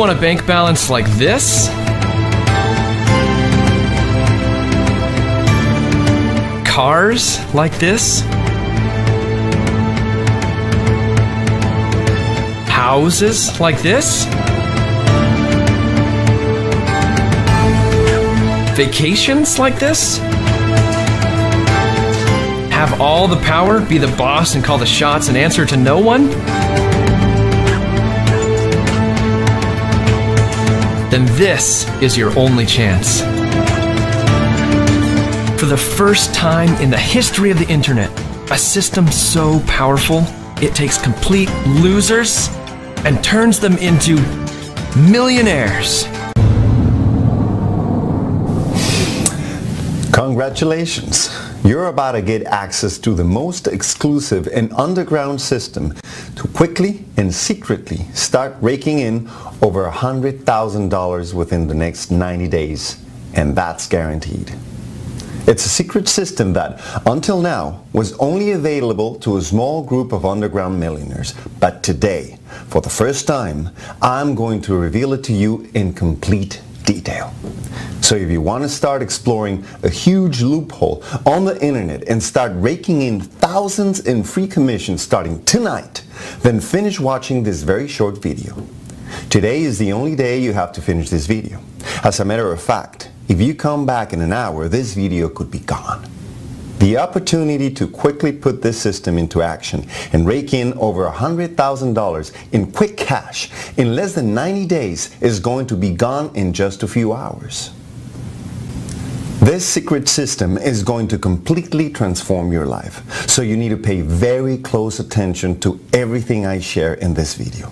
want a bank balance like this? Cars like this? Houses like this? Vacations like this? Have all the power, be the boss, and call the shots and answer to no one? Then this is your only chance. For the first time in the history of the internet, a system so powerful it takes complete losers and turns them into millionaires. Congratulations! You're about to get access to the most exclusive and underground system to quickly and secretly start raking in over $100,000 within the next 90 days. And that's guaranteed. It's a secret system that, until now, was only available to a small group of underground millionaires. But today, for the first time, I'm going to reveal it to you in complete detail. So if you want to start exploring a huge loophole on the internet and start raking in thousands in free commissions starting tonight, then finish watching this very short video. Today is the only day you have to finish this video. As a matter of fact, if you come back in an hour, this video could be gone. The opportunity to quickly put this system into action and rake in over $100,000 in quick cash in less than 90 days is going to be gone in just a few hours. This secret system is going to completely transform your life, so you need to pay very close attention to everything I share in this video.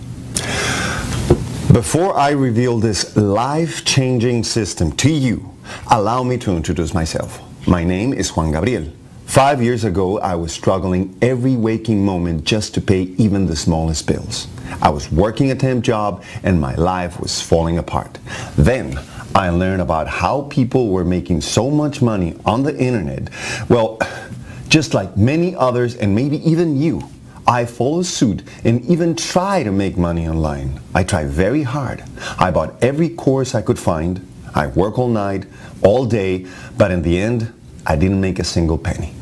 Before I reveal this life-changing system to you, allow me to introduce myself. My name is Juan Gabriel. Five years ago, I was struggling every waking moment just to pay even the smallest bills. I was working a temp job and my life was falling apart. Then I learned about how people were making so much money on the internet. Well, just like many others and maybe even you, I follow suit and even try to make money online. I try very hard. I bought every course I could find. I work all night, all day, but in the end, I didn't make a single penny.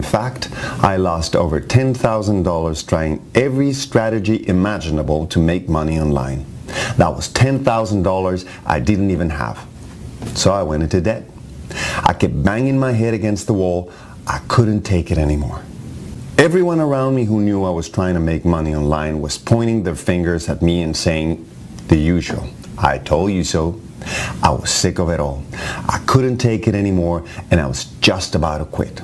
In fact, I lost over $10,000 trying every strategy imaginable to make money online. That was $10,000 I didn't even have. So I went into debt. I kept banging my head against the wall. I couldn't take it anymore. Everyone around me who knew I was trying to make money online was pointing their fingers at me and saying the usual. I told you so. I was sick of it all. I couldn't take it anymore and I was just about to quit.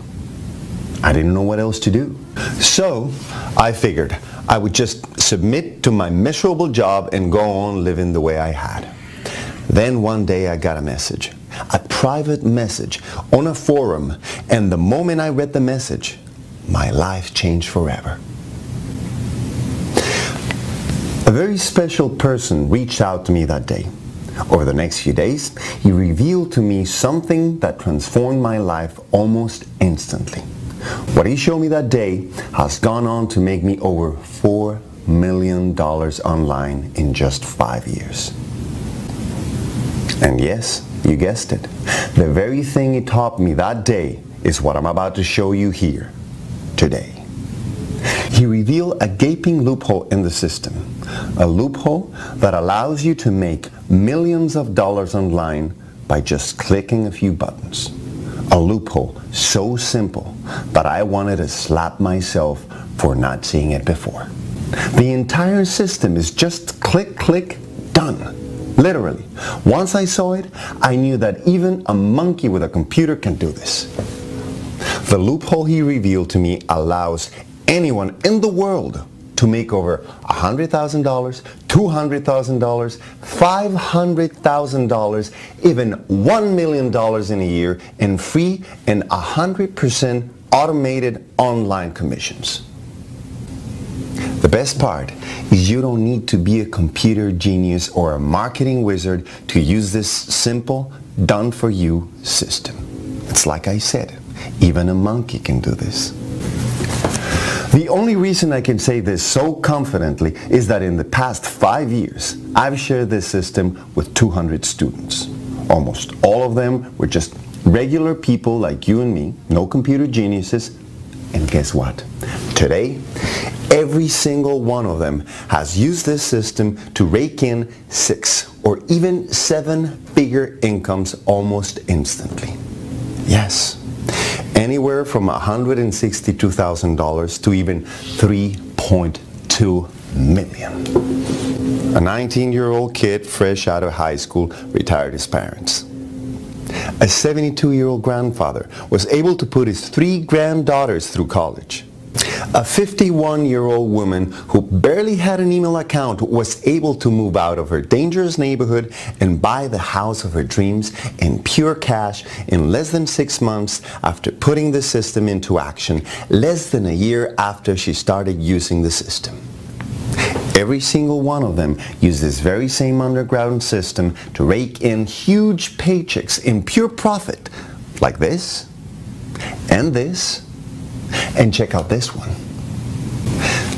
I didn't know what else to do. So I figured I would just submit to my miserable job and go on living the way I had. Then one day I got a message, a private message on a forum, and the moment I read the message, my life changed forever. A very special person reached out to me that day. Over the next few days, he revealed to me something that transformed my life almost instantly. What he showed me that day has gone on to make me over $4 million online in just five years. And yes, you guessed it. The very thing he taught me that day is what I'm about to show you here today. He revealed a gaping loophole in the system, a loophole that allows you to make millions of dollars online by just clicking a few buttons. A loophole so simple that I wanted to slap myself for not seeing it before. The entire system is just click, click, done. Literally. Once I saw it, I knew that even a monkey with a computer can do this. The loophole he revealed to me allows anyone in the world to make over $100,000, $200,000, $500,000, even $1 million in a year in free and 100% automated online commissions. The best part is you don't need to be a computer genius or a marketing wizard to use this simple, done-for-you system. It's like I said, even a monkey can do this. The only reason I can say this so confidently is that in the past five years, I've shared this system with 200 students. Almost all of them were just regular people like you and me, no computer geniuses. And guess what? Today, every single one of them has used this system to rake in six or even seven figure incomes almost instantly. Yes, anywhere from $162,000 to even 3.2 million. A 19-year-old kid fresh out of high school retired his parents. A 72-year-old grandfather was able to put his three granddaughters through college. A 51-year-old woman who barely had an email account was able to move out of her dangerous neighborhood and buy the house of her dreams in pure cash in less than six months after putting the system into action, less than a year after she started using the system. Every single one of them used this very same underground system to rake in huge paychecks in pure profit, like this, and this, and check out this one.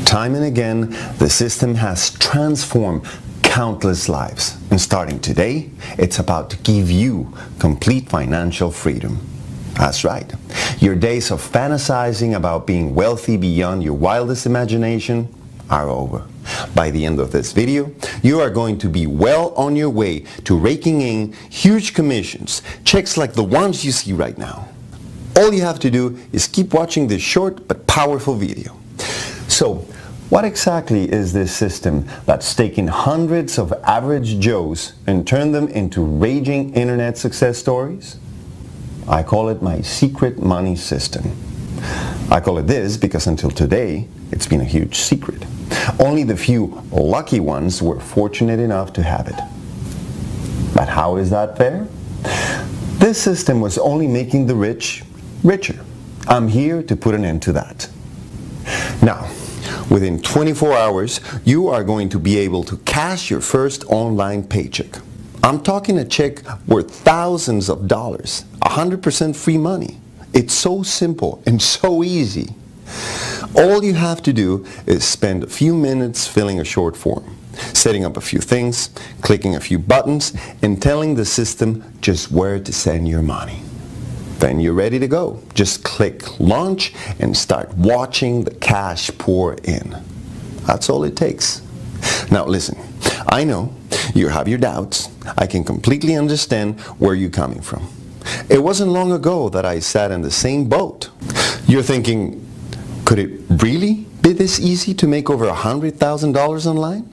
Time and again, the system has transformed countless lives. And starting today, it's about to give you complete financial freedom. That's right. Your days of fantasizing about being wealthy beyond your wildest imagination are over. By the end of this video, you are going to be well on your way to raking in huge commissions, checks like the ones you see right now. All you have to do is keep watching this short but powerful video. So, what exactly is this system that's taken hundreds of average Joes and turned them into raging internet success stories? I call it my secret money system. I call it this because until today, it's been a huge secret. Only the few lucky ones were fortunate enough to have it. But how is that fair? This system was only making the rich richer. I'm here to put an end to that. Now, within 24 hours, you are going to be able to cash your first online paycheck. I'm talking a check worth thousands of dollars, 100% free money. It's so simple and so easy. All you have to do is spend a few minutes filling a short form, setting up a few things, clicking a few buttons, and telling the system just where to send your money then you're ready to go. Just click launch and start watching the cash pour in. That's all it takes. Now listen, I know you have your doubts. I can completely understand where you're coming from. It wasn't long ago that I sat in the same boat. You're thinking, could it really be this easy to make over $100,000 online?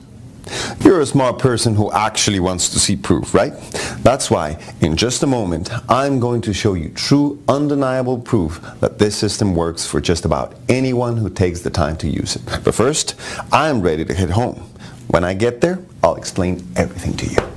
You're a smart person who actually wants to see proof, right? That's why, in just a moment, I'm going to show you true, undeniable proof that this system works for just about anyone who takes the time to use it. But first, I'm ready to head home. When I get there, I'll explain everything to you.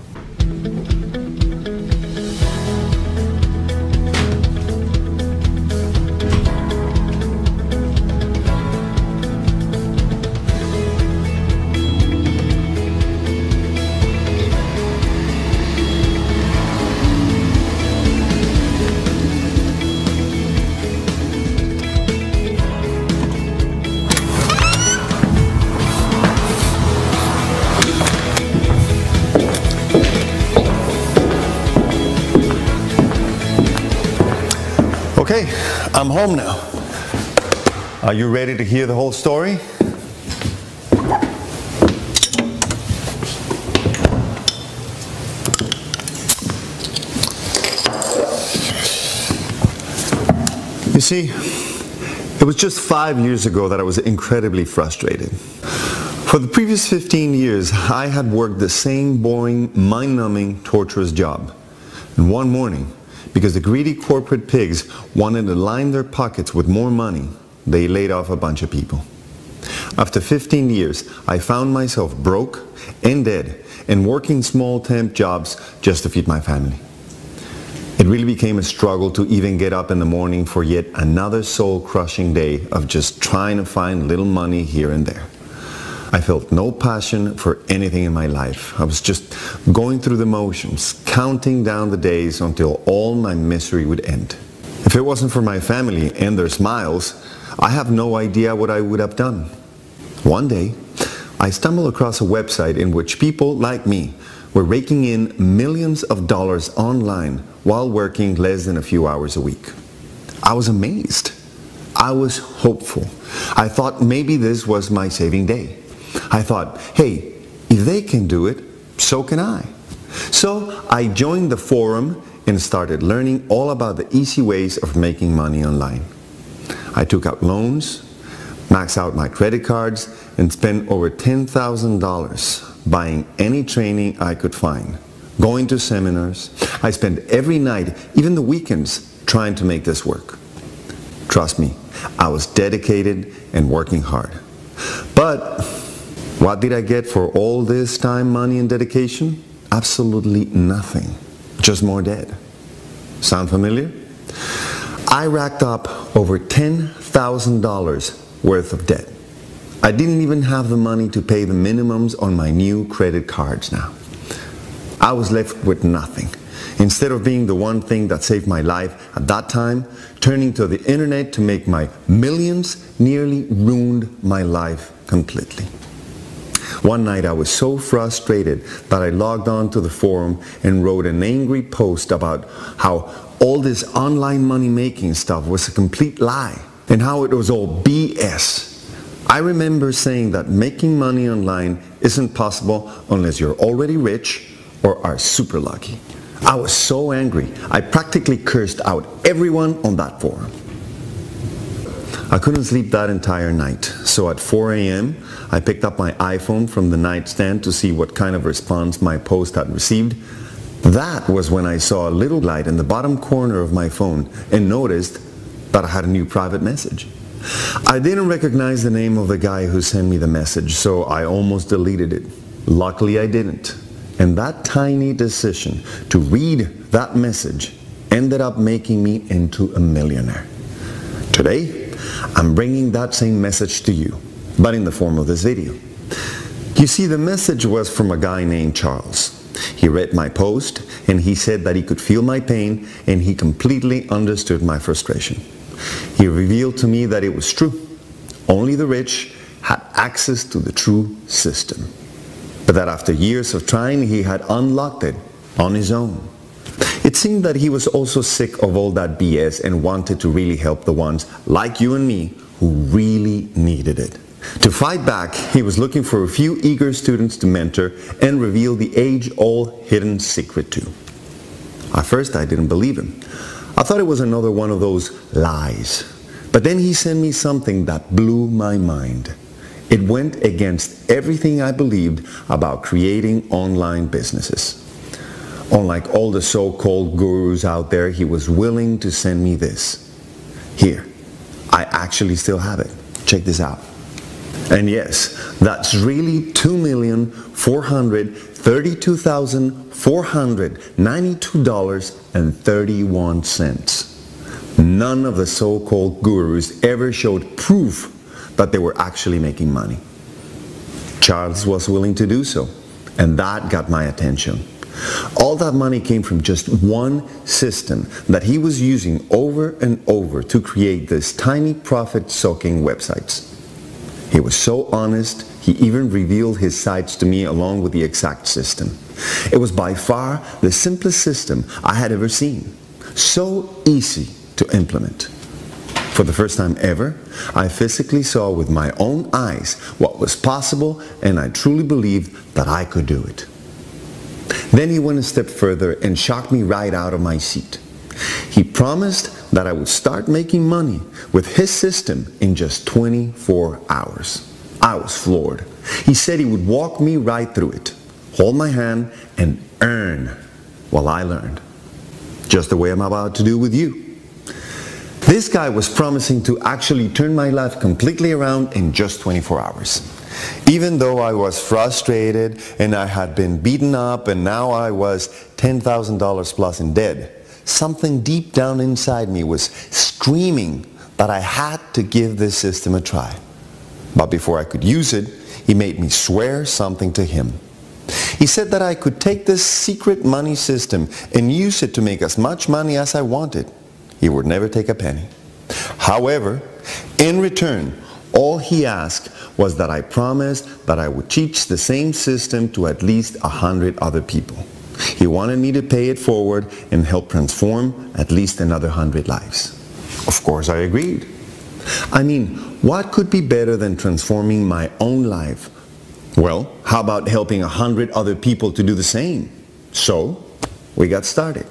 I'm home now. Are you ready to hear the whole story? You see, it was just five years ago that I was incredibly frustrated. For the previous 15 years, I had worked the same boring, mind-numbing, torturous job. And one morning, because the greedy corporate pigs wanted to line their pockets with more money, they laid off a bunch of people. After 15 years, I found myself broke and dead and working small temp jobs just to feed my family. It really became a struggle to even get up in the morning for yet another soul-crushing day of just trying to find little money here and there. I felt no passion for anything in my life. I was just going through the motions, counting down the days until all my misery would end. If it wasn't for my family and their smiles, I have no idea what I would have done. One day, I stumbled across a website in which people like me were raking in millions of dollars online while working less than a few hours a week. I was amazed. I was hopeful. I thought maybe this was my saving day. I thought, hey, if they can do it, so can I. So I joined the forum and started learning all about the easy ways of making money online. I took out loans, maxed out my credit cards, and spent over $10,000 buying any training I could find, going to seminars. I spent every night, even the weekends, trying to make this work. Trust me, I was dedicated and working hard. But what did I get for all this time, money, and dedication? Absolutely nothing. Just more debt. Sound familiar? I racked up over $10,000 worth of debt. I didn't even have the money to pay the minimums on my new credit cards now. I was left with nothing. Instead of being the one thing that saved my life at that time, turning to the internet to make my millions nearly ruined my life completely. One night I was so frustrated that I logged on to the forum and wrote an angry post about how all this online money making stuff was a complete lie and how it was all BS. I remember saying that making money online isn't possible unless you're already rich or are super lucky. I was so angry, I practically cursed out everyone on that forum. I couldn't sleep that entire night, so at 4 a.m. I picked up my iPhone from the nightstand to see what kind of response my post had received. That was when I saw a little light in the bottom corner of my phone and noticed that I had a new private message. I didn't recognize the name of the guy who sent me the message, so I almost deleted it. Luckily I didn't. And that tiny decision to read that message ended up making me into a millionaire. Today, I'm bringing that same message to you, but in the form of this video. You see, the message was from a guy named Charles. He read my post and he said that he could feel my pain and he completely understood my frustration. He revealed to me that it was true. Only the rich had access to the true system but that after years of trying, he had unlocked it on his own. It seemed that he was also sick of all that BS and wanted to really help the ones like you and me who really needed it. To fight back, he was looking for a few eager students to mentor and reveal the age-old hidden secret to. At first, I didn't believe him. I thought it was another one of those lies. But then he sent me something that blew my mind. It went against everything I believed about creating online businesses. Unlike all the so-called gurus out there, he was willing to send me this. Here, I actually still have it. Check this out. And yes, that's really 2,432,492.31. None of the so-called gurus ever showed proof that they were actually making money. Charles was willing to do so, and that got my attention. All that money came from just one system that he was using over and over to create these tiny profit-soaking websites. He was so honest, he even revealed his sites to me along with the exact system. It was by far the simplest system I had ever seen. So easy to implement. For the first time ever, I physically saw with my own eyes what was possible and I truly believed that I could do it. Then he went a step further and shocked me right out of my seat. He promised that I would start making money with his system in just 24 hours. I was floored. He said he would walk me right through it, hold my hand, and earn while I learned. Just the way I'm about to do with you. This guy was promising to actually turn my life completely around in just 24 hours. Even though I was frustrated and I had been beaten up and now I was $10,000 plus in debt, something deep down inside me was screaming that I had to give this system a try. But before I could use it, he made me swear something to him. He said that I could take this secret money system and use it to make as much money as I wanted. He would never take a penny. However, In return, all he asked was that I promised that I would teach the same system to at least a hundred other people. He wanted me to pay it forward and help transform at least another hundred lives. Of course, I agreed. I mean, what could be better than transforming my own life? Well, how about helping a hundred other people to do the same? So, we got started.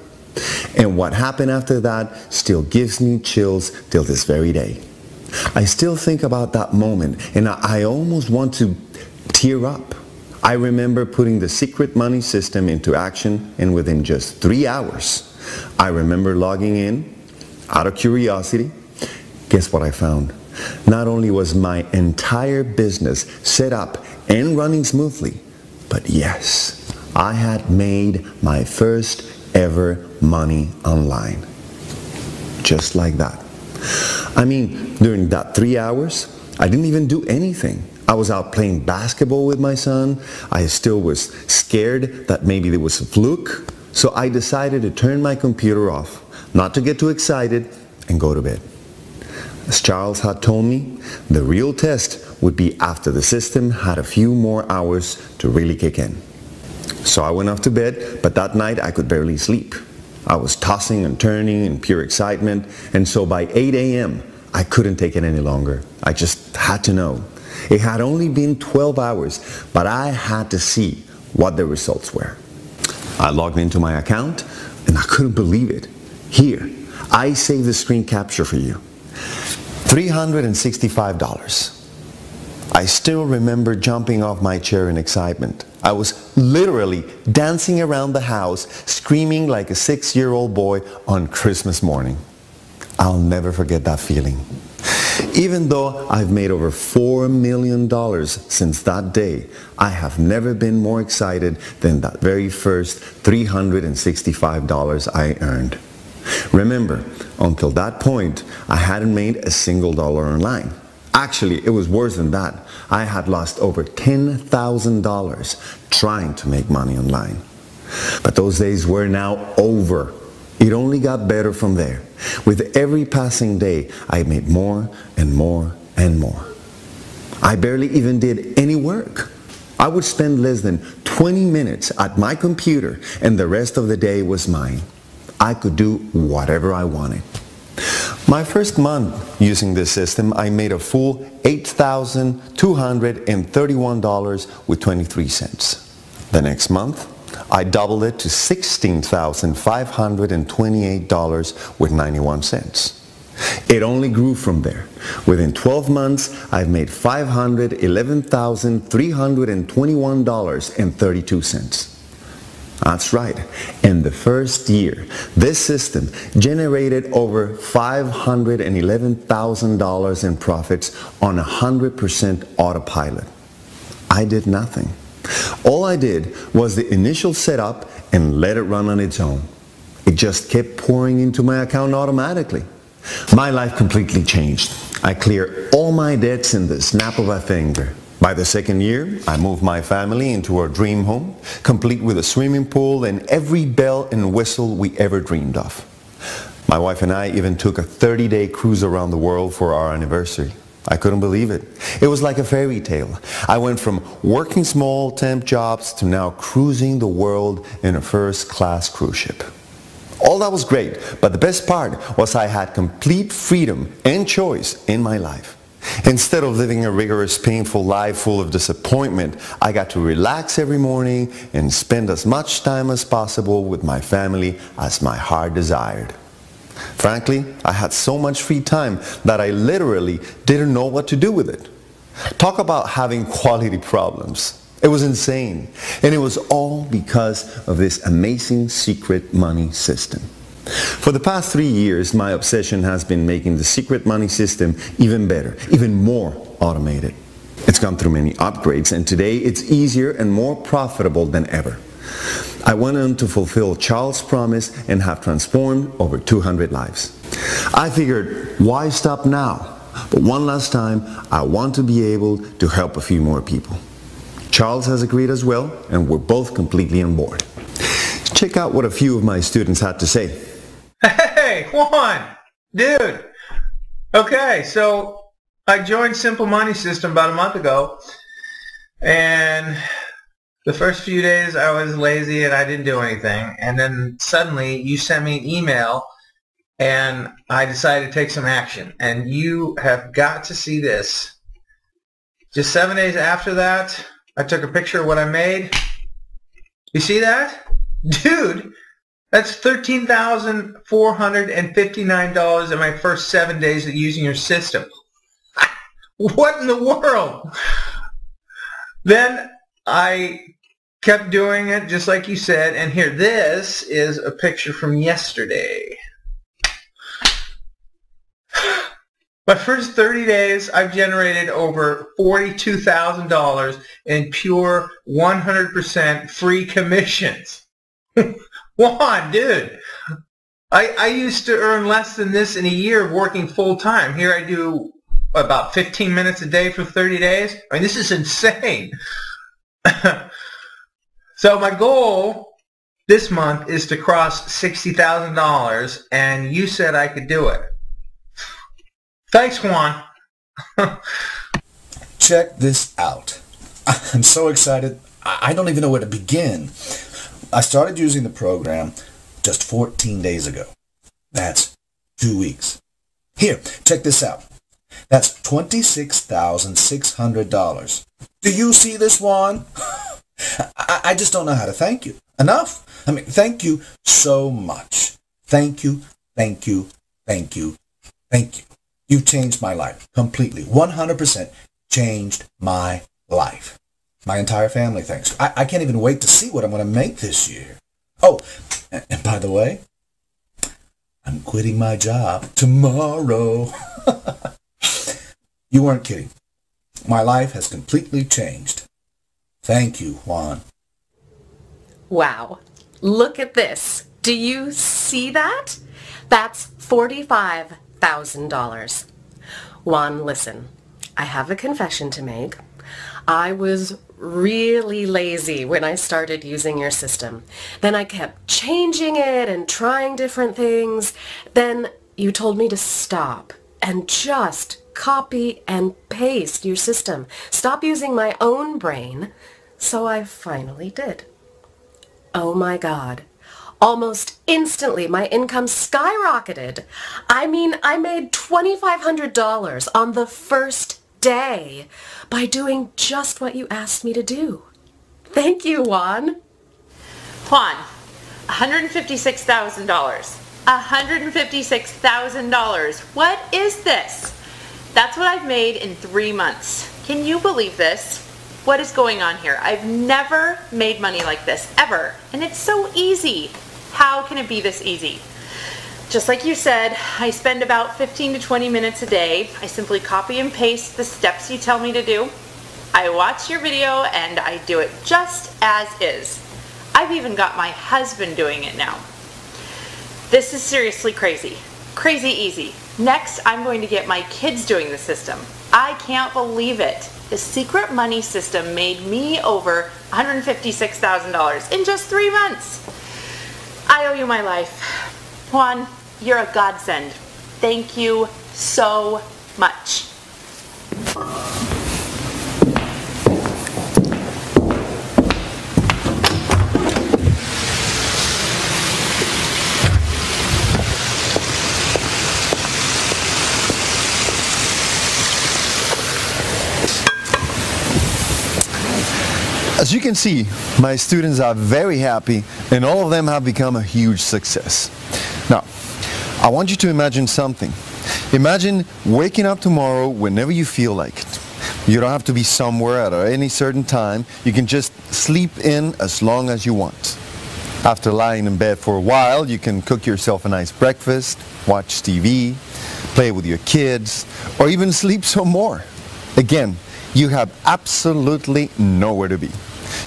And what happened after that still gives me chills till this very day. I still think about that moment and I almost want to tear up. I remember putting the secret money system into action and within just three hours, I remember logging in out of curiosity. Guess what I found? Not only was my entire business set up and running smoothly, but yes, I had made my first ever money online. Just like that. I mean, during that three hours, I didn't even do anything. I was out playing basketball with my son. I still was scared that maybe there was a fluke. So I decided to turn my computer off, not to get too excited, and go to bed. As Charles had told me, the real test would be after the system had a few more hours to really kick in. So I went off to bed, but that night I could barely sleep. I was tossing and turning in pure excitement, and so by 8 a.m., I couldn't take it any longer. I just had to know. It had only been 12 hours, but I had to see what the results were. I logged into my account, and I couldn't believe it. Here, I saved the screen capture for you. $365. I still remember jumping off my chair in excitement. I was literally dancing around the house, screaming like a six-year-old boy on Christmas morning. I'll never forget that feeling. Even though I've made over $4 million since that day, I have never been more excited than that very first $365 I earned. Remember, until that point, I hadn't made a single dollar online. Actually, it was worse than that. I had lost over $10,000 trying to make money online. But those days were now over. It only got better from there. With every passing day, I made more and more and more. I barely even did any work. I would spend less than 20 minutes at my computer and the rest of the day was mine. I could do whatever I wanted. My first month using this system, I made a full $8,231 with 23 cents. The next month, I doubled it to $16,528 with 91 cents. It only grew from there. Within 12 months, I've made $511,321.32. That's right. In the first year, this system generated over $511,000 in profits on 100% autopilot. I did nothing. All I did was the initial setup and let it run on its own. It just kept pouring into my account automatically. My life completely changed. I cleared all my debts in the snap of a finger. By the second year, I moved my family into our dream home, complete with a swimming pool and every bell and whistle we ever dreamed of. My wife and I even took a 30-day cruise around the world for our anniversary. I couldn't believe it. It was like a fairy tale. I went from working small temp jobs to now cruising the world in a first-class cruise ship. All that was great, but the best part was I had complete freedom and choice in my life. Instead of living a rigorous, painful life full of disappointment, I got to relax every morning and spend as much time as possible with my family as my heart desired. Frankly, I had so much free time that I literally didn't know what to do with it. Talk about having quality problems. It was insane. And it was all because of this amazing secret money system. For the past three years, my obsession has been making the secret money system even better, even more automated. It's gone through many upgrades and today it's easier and more profitable than ever. I went on to fulfill Charles' promise and have transformed over 200 lives. I figured, why stop now? But one last time, I want to be able to help a few more people. Charles has agreed as well, and we're both completely on board. Check out what a few of my students had to say. Hey, Juan, dude. Okay, so I joined Simple Money System about a month ago, and the first few days I was lazy and I didn't do anything. And then suddenly you sent me an email and I decided to take some action. And you have got to see this. Just seven days after that, I took a picture of what I made. You see that? Dude, that's $13,459 in my first seven days of using your system. what in the world? Then I kept doing it just like you said. And here, this is a picture from yesterday. My first 30 days, I've generated over $42,000 in pure 100% free commissions. Juan, dude, I, I used to earn less than this in a year of working full time. Here I do about 15 minutes a day for 30 days. I mean, this is insane. so my goal this month is to cross $60,000 and you said I could do it. Thanks, Juan. Check this out. I'm so excited. I don't even know where to begin. I started using the program just 14 days ago. That's two weeks. Here, check this out. That's $26,600. Do you see this, Juan? I, I just don't know how to thank you. Enough. I mean, thank you so much. Thank you, thank you, thank you, thank you. You changed my life completely. 100% changed my life. My entire family thanks. I, I can't even wait to see what I'm going to make this year. Oh, and, and by the way, I'm quitting my job tomorrow. you weren't kidding. My life has completely changed. Thank you, Juan. Wow. Look at this. Do you see that? That's 45 $1,000. Juan, listen, I have a confession to make. I was really lazy when I started using your system. Then I kept changing it and trying different things. Then you told me to stop and just copy and paste your system. Stop using my own brain. So I finally did. Oh my God. Almost instantly, my income skyrocketed. I mean, I made $2,500 on the first day by doing just what you asked me to do. Thank you, Juan. Juan, $156,000. $156,000. What is this? That's what I've made in three months. Can you believe this? What is going on here? I've never made money like this, ever. And it's so easy. How can it be this easy? Just like you said, I spend about 15 to 20 minutes a day. I simply copy and paste the steps you tell me to do. I watch your video and I do it just as is. I've even got my husband doing it now. This is seriously crazy. Crazy easy. Next, I'm going to get my kids doing the system. I can't believe it. The secret money system made me over $156,000 in just three months. I owe you my life. Juan, you're a godsend. Thank you so much. As you can see, my students are very happy and all of them have become a huge success. Now, I want you to imagine something. Imagine waking up tomorrow whenever you feel like it. You don't have to be somewhere at any certain time. You can just sleep in as long as you want. After lying in bed for a while, you can cook yourself a nice breakfast, watch TV, play with your kids, or even sleep some more. Again, you have absolutely nowhere to be.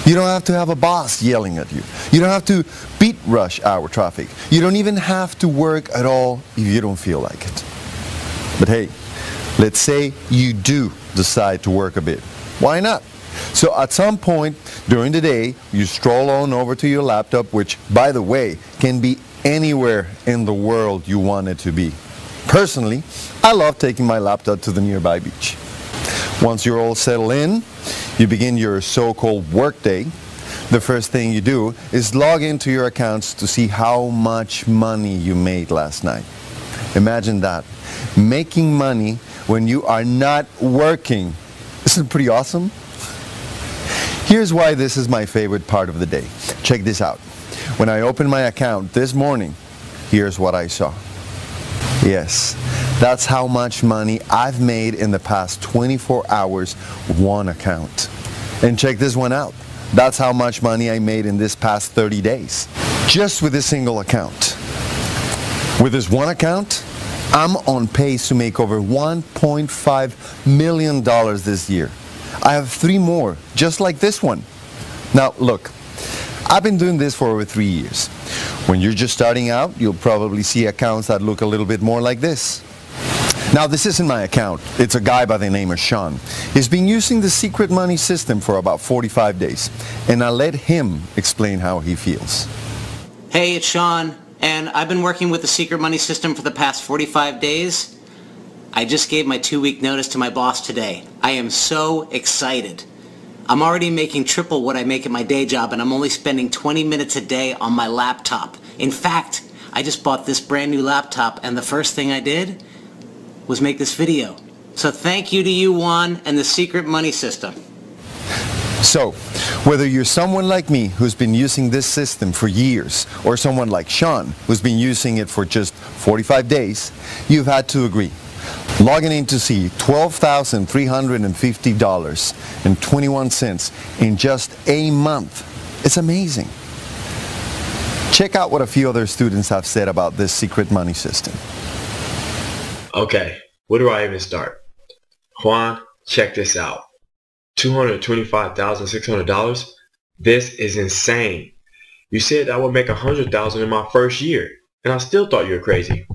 You don't have to have a boss yelling at you. You don't have to beat rush hour traffic. You don't even have to work at all if you don't feel like it. But hey, let's say you do decide to work a bit. Why not? So at some point during the day, you stroll on over to your laptop, which, by the way, can be anywhere in the world you want it to be. Personally, I love taking my laptop to the nearby beach. Once you're all settled in, you begin your so-called workday. The first thing you do is log into your accounts to see how much money you made last night. Imagine that. Making money when you are not working. Isn't pretty awesome? Here's why this is my favorite part of the day. Check this out. When I opened my account this morning, here's what I saw. Yes, that's how much money I've made in the past 24 hours, one account. And check this one out. That's how much money I made in this past 30 days, just with a single account. With this one account, I'm on pace to make over $1.5 million this year. I have three more, just like this one. Now, look, I've been doing this for over three years. When you're just starting out, you'll probably see accounts that look a little bit more like this. Now, this isn't my account. It's a guy by the name of Sean. He's been using the secret money system for about 45 days, and I'll let him explain how he feels. Hey, it's Sean, and I've been working with the secret money system for the past 45 days. I just gave my two-week notice to my boss today. I am so excited. I'm already making triple what I make at my day job and I'm only spending 20 minutes a day on my laptop. In fact, I just bought this brand new laptop and the first thing I did was make this video. So thank you to you, Juan, and the secret money system. So, whether you're someone like me who's been using this system for years or someone like Sean who's been using it for just 45 days, you've had to agree. Logging in to see $12,350.21 in just a month. It's amazing. Check out what a few other students have said about this secret money system. Okay, where do I even start? Juan, check this out. $225,600? This is insane. You said I would make 100000 in my first year, and I still thought you were crazy.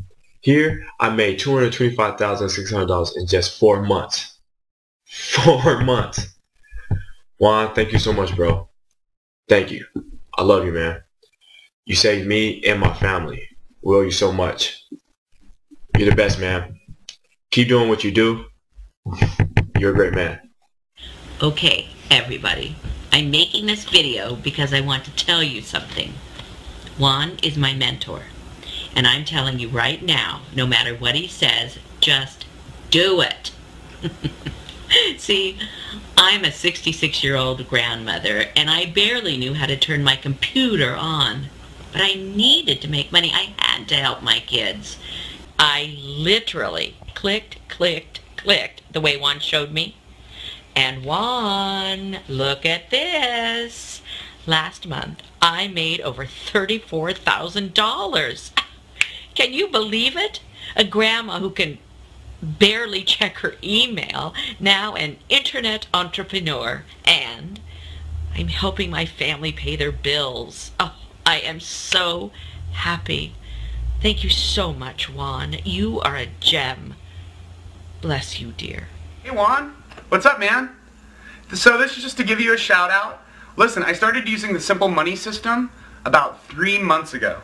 Here, I made $225,600 in just four months. Four months. Juan, thank you so much, bro. Thank you. I love you, man. You saved me and my family. We owe you so much. You're the best, man. Keep doing what you do. You're a great man. Okay, everybody. I'm making this video because I want to tell you something. Juan is my mentor. And I'm telling you right now, no matter what he says, just do it. See, I'm a 66-year-old grandmother, and I barely knew how to turn my computer on. But I needed to make money. I had to help my kids. I literally clicked, clicked, clicked the way Juan showed me. And Juan, look at this. Last month, I made over $34,000. Can you believe it? A grandma who can barely check her email, now an internet entrepreneur, and I'm helping my family pay their bills. Oh, I am so happy. Thank you so much, Juan. You are a gem. Bless you, dear. Hey, Juan. What's up, man? So this is just to give you a shout out. Listen, I started using the Simple Money system about three months ago.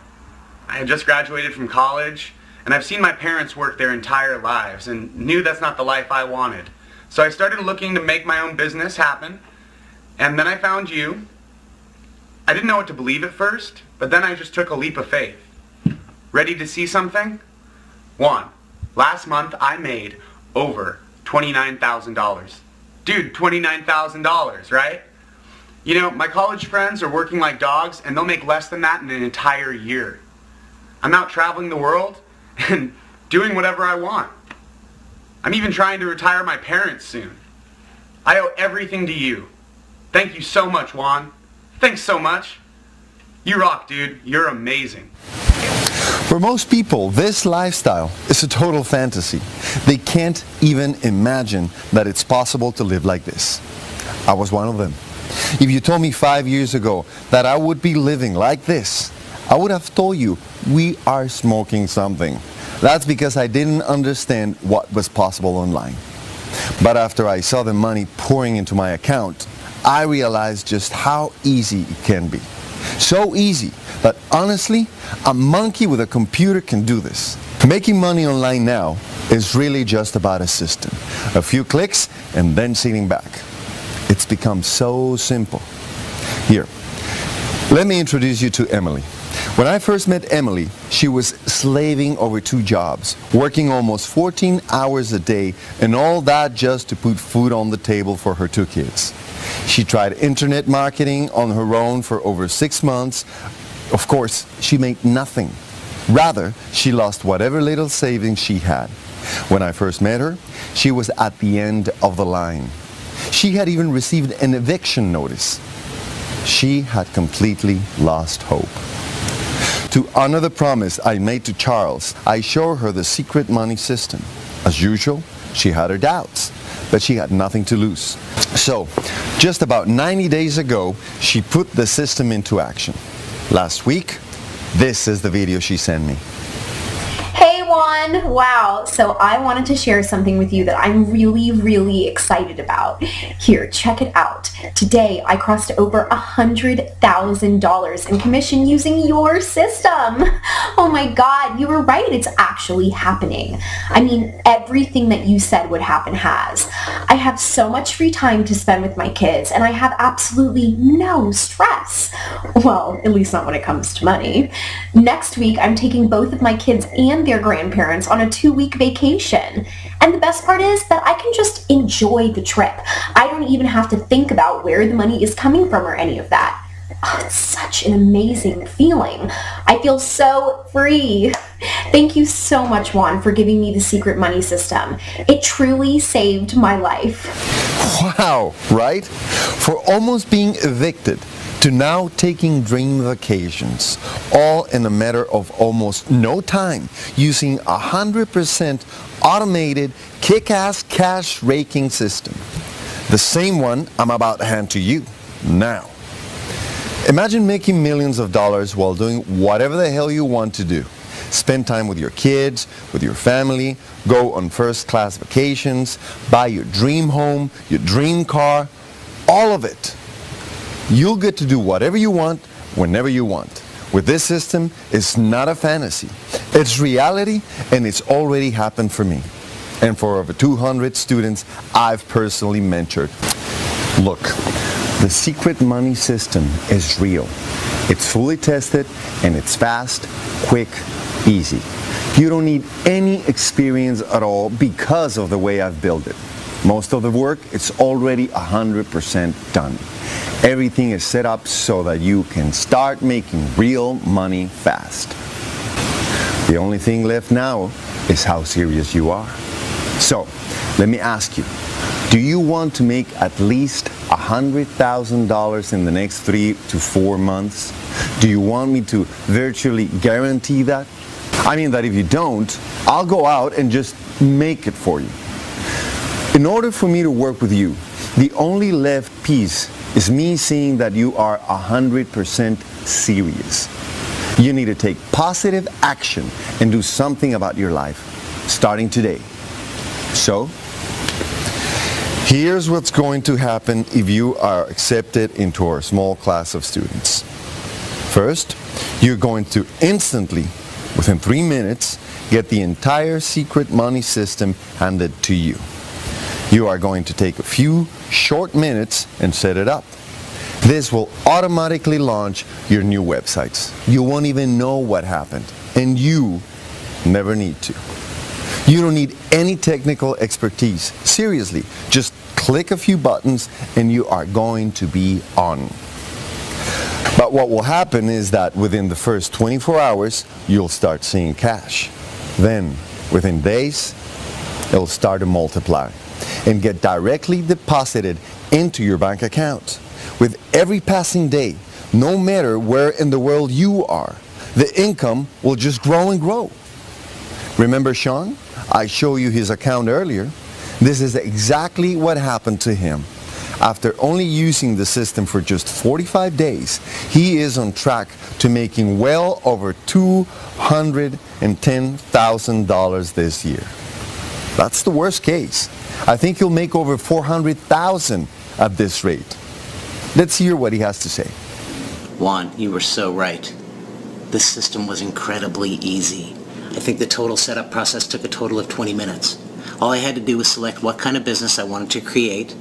I had just graduated from college, and I've seen my parents work their entire lives and knew that's not the life I wanted. So I started looking to make my own business happen, and then I found you. I didn't know what to believe at first, but then I just took a leap of faith. Ready to see something? Juan, last month I made over $29,000. Dude, $29,000, right? You know, my college friends are working like dogs and they'll make less than that in an entire year. I'm out traveling the world and doing whatever I want. I'm even trying to retire my parents soon. I owe everything to you. Thank you so much, Juan. Thanks so much. You rock, dude. You're amazing. For most people, this lifestyle is a total fantasy. They can't even imagine that it's possible to live like this. I was one of them. If you told me five years ago that I would be living like this, I would have told you we are smoking something. That's because I didn't understand what was possible online. But after I saw the money pouring into my account, I realized just how easy it can be. So easy that honestly, a monkey with a computer can do this. Making money online now is really just about a system. A few clicks and then sitting back. It's become so simple. Here, let me introduce you to Emily. When I first met Emily, she was slaving over two jobs, working almost 14 hours a day, and all that just to put food on the table for her two kids. She tried internet marketing on her own for over six months. Of course, she made nothing. Rather, she lost whatever little savings she had. When I first met her, she was at the end of the line. She had even received an eviction notice. She had completely lost hope. To honor the promise I made to Charles, I showed her the secret money system. As usual, she had her doubts, but she had nothing to lose. So, just about 90 days ago, she put the system into action. Last week, this is the video she sent me. Juan! Wow, so I wanted to share something with you that I'm really, really excited about. Here, check it out. Today, I crossed over a $100,000 in commission using your system. Oh my god, you were right, it's actually happening. I mean, everything that you said would happen has. I have so much free time to spend with my kids, and I have absolutely no stress. Well, at least not when it comes to money. Next week, I'm taking both of my kids and their grandparents on a two-week vacation. And the best part is that I can just enjoy the trip. I don't even have to think about where the money is coming from or any of that. Oh, it's such an amazing feeling. I feel so free. Thank you so much, Juan, for giving me the secret money system. It truly saved my life. Wow, right? For almost being evicted to now taking dream vacations, all in a matter of almost no time, using a 100% automated kick-ass cash raking system. The same one I'm about to hand to you now. Imagine making millions of dollars while doing whatever the hell you want to do. Spend time with your kids, with your family, go on first class vacations, buy your dream home, your dream car, all of it. You'll get to do whatever you want, whenever you want. With this system, it's not a fantasy. It's reality, and it's already happened for me. And for over 200 students I've personally mentored. Look, the secret money system is real. It's fully tested, and it's fast, quick, easy. You don't need any experience at all because of the way I've built it. Most of the work is already 100% done. Everything is set up so that you can start making real money fast. The only thing left now is how serious you are. So, let me ask you, do you want to make at least $100,000 in the next three to four months? Do you want me to virtually guarantee that? I mean that if you don't, I'll go out and just make it for you. In order for me to work with you, the only left piece is me seeing that you are 100% serious. You need to take positive action and do something about your life, starting today. So, here's what's going to happen if you are accepted into our small class of students. First, you're going to instantly, within three minutes, get the entire secret money system handed to you. You are going to take a few short minutes and set it up. This will automatically launch your new websites. You won't even know what happened, and you never need to. You don't need any technical expertise. Seriously, just click a few buttons and you are going to be on. But what will happen is that within the first 24 hours, you'll start seeing cash. Then, within days, it'll start to multiply and get directly deposited into your bank account. With every passing day, no matter where in the world you are, the income will just grow and grow. Remember Sean? I showed you his account earlier. This is exactly what happened to him. After only using the system for just 45 days, he is on track to making well over $210,000 this year. That's the worst case. I think he'll make over 400,000 at this rate. Let's hear what he has to say. Juan, you were so right. This system was incredibly easy. I think the total setup process took a total of 20 minutes. All I had to do was select what kind of business I wanted to create,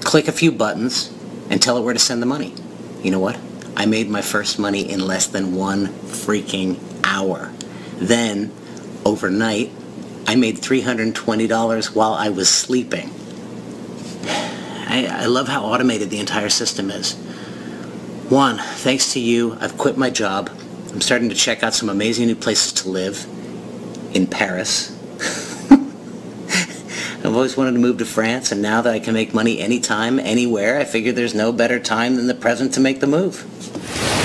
click a few buttons, and tell it where to send the money. You know what? I made my first money in less than one freaking hour. Then, overnight, I made $320 while I was sleeping. I, I love how automated the entire system is. Juan, thanks to you, I've quit my job. I'm starting to check out some amazing new places to live in Paris. I've always wanted to move to France, and now that I can make money anytime, anywhere, I figure there's no better time than the present to make the move.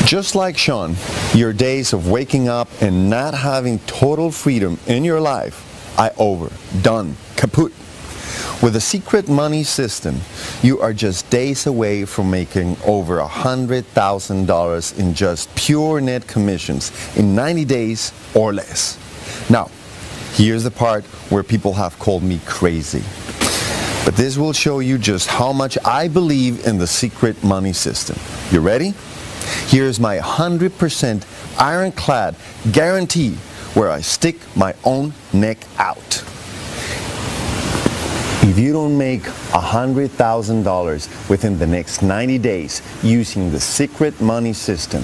Just like Sean, your days of waking up and not having total freedom in your life are over, done, kaput. With the secret money system, you are just days away from making over $100,000 in just pure net commissions in 90 days or less. Now, here's the part where people have called me crazy. But this will show you just how much I believe in the secret money system. You ready? Here's my 100% ironclad guarantee where I stick my own neck out. If you don't make $100,000 within the next 90 days using the secret money system,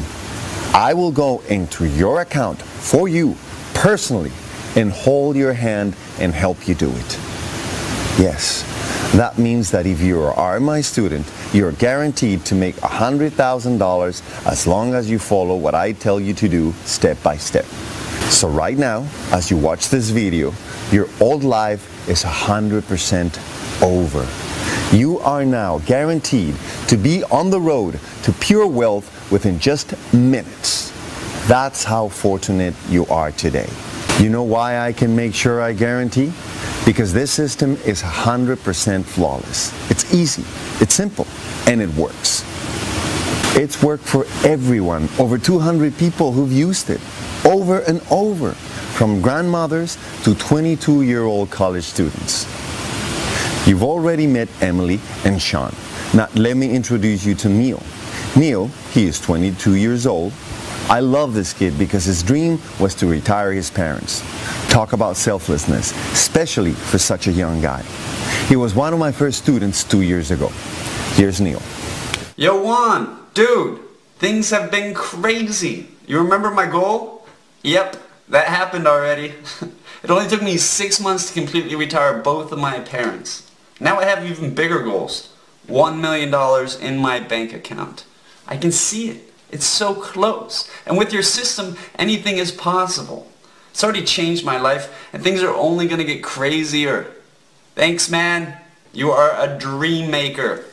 I will go into your account for you personally and hold your hand and help you do it. Yes, that means that if you are my student, you're guaranteed to make $100,000 as long as you follow what I tell you to do step by step. So right now, as you watch this video, your old life is 100% over. You are now guaranteed to be on the road to pure wealth within just minutes. That's how fortunate you are today. You know why I can make sure I guarantee? Because this system is 100% flawless. It's easy, it's simple, and it works. It's worked for everyone, over 200 people who've used it, over and over from grandmothers to 22-year-old college students. You've already met Emily and Sean. Now let me introduce you to Neil. Neil, he is 22 years old. I love this kid because his dream was to retire his parents. Talk about selflessness, especially for such a young guy. He was one of my first students two years ago. Here's Neil. Yo Juan, dude, things have been crazy. You remember my goal? Yep, that happened already. it only took me six months to completely retire both of my parents. Now I have even bigger goals. One million dollars in my bank account. I can see it. It's so close. And with your system, anything is possible. It's already changed my life, and things are only going to get crazier. Thanks, man. You are a dream maker.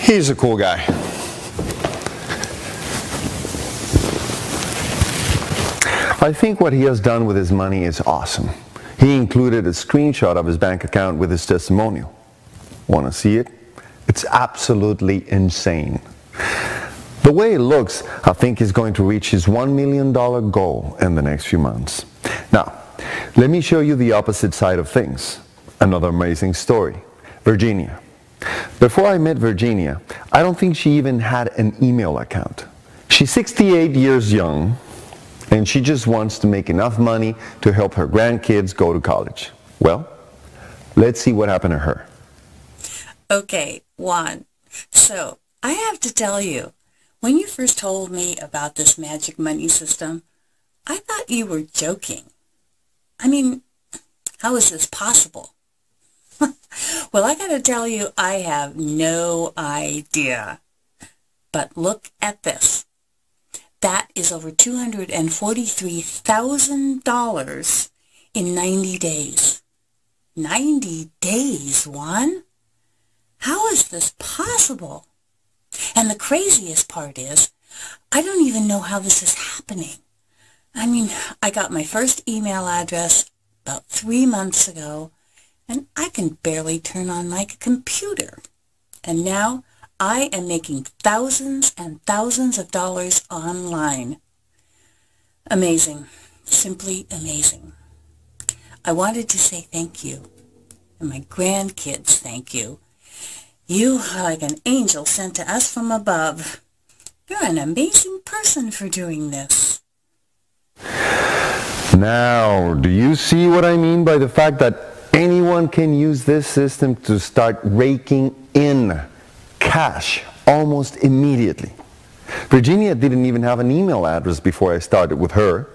He's a cool guy. I think what he has done with his money is awesome. He included a screenshot of his bank account with his testimonial. Want to see it? It's absolutely insane. The way it looks, I think he's going to reach his $1 million goal in the next few months. Now, let me show you the opposite side of things. Another amazing story. Virginia. Before I met Virginia, I don't think she even had an email account. She's 68 years young, and she just wants to make enough money to help her grandkids go to college. Well, let's see what happened to her. Okay, Juan. So, I have to tell you, when you first told me about this magic money system, I thought you were joking. I mean, how is this possible? Well, I gotta tell you, I have no idea. But look at this. That is over $243,000 in 90 days. 90 days, Juan? How is this possible? And the craziest part is, I don't even know how this is happening. I mean, I got my first email address about three months ago, and I can barely turn on my computer. And now I am making thousands and thousands of dollars online. Amazing. Simply amazing. I wanted to say thank you. And my grandkids thank you. You are like an angel sent to us from above. You're an amazing person for doing this. Now, do you see what I mean by the fact that anyone can use this system to start raking in cash almost immediately? Virginia didn't even have an email address before I started with her.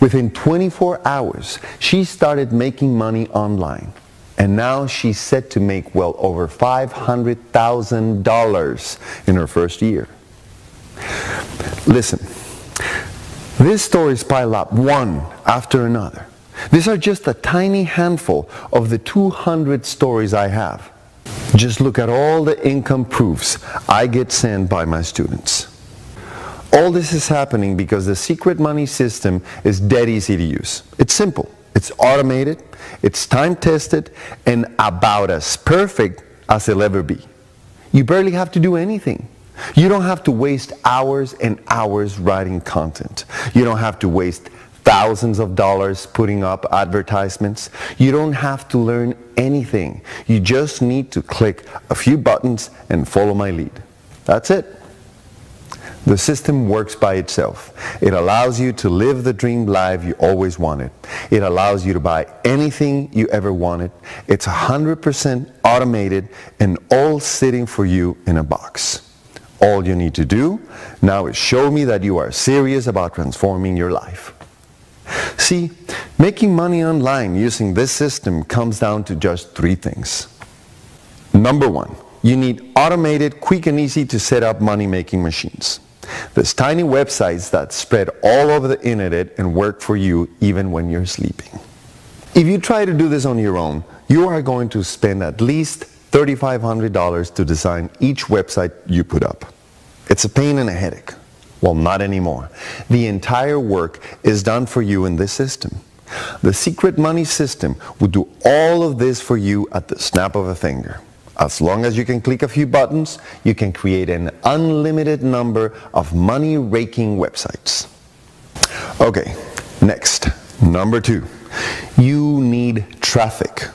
Within 24 hours, she started making money online. And now she's set to make well over $500,000 in her first year. Listen, these stories pile up one after another. These are just a tiny handful of the 200 stories I have. Just look at all the income proofs I get sent by my students. All this is happening because the secret money system is dead easy to use. It's simple. It's automated, it's time tested, and about as perfect as it'll ever be. You barely have to do anything. You don't have to waste hours and hours writing content. You don't have to waste thousands of dollars putting up advertisements. You don't have to learn anything. You just need to click a few buttons and follow my lead. That's it. The system works by itself. It allows you to live the dream life you always wanted. It allows you to buy anything you ever wanted. It's 100% automated and all sitting for you in a box. All you need to do now is show me that you are serious about transforming your life. See, making money online using this system comes down to just three things. Number one, you need automated, quick and easy to set up money-making machines. There's tiny websites that spread all over the internet and work for you even when you're sleeping. If you try to do this on your own, you are going to spend at least $3,500 to design each website you put up. It's a pain and a headache. Well, not anymore. The entire work is done for you in this system. The secret money system will do all of this for you at the snap of a finger. As long as you can click a few buttons, you can create an unlimited number of money-raking websites. Okay, next, number two. You need traffic.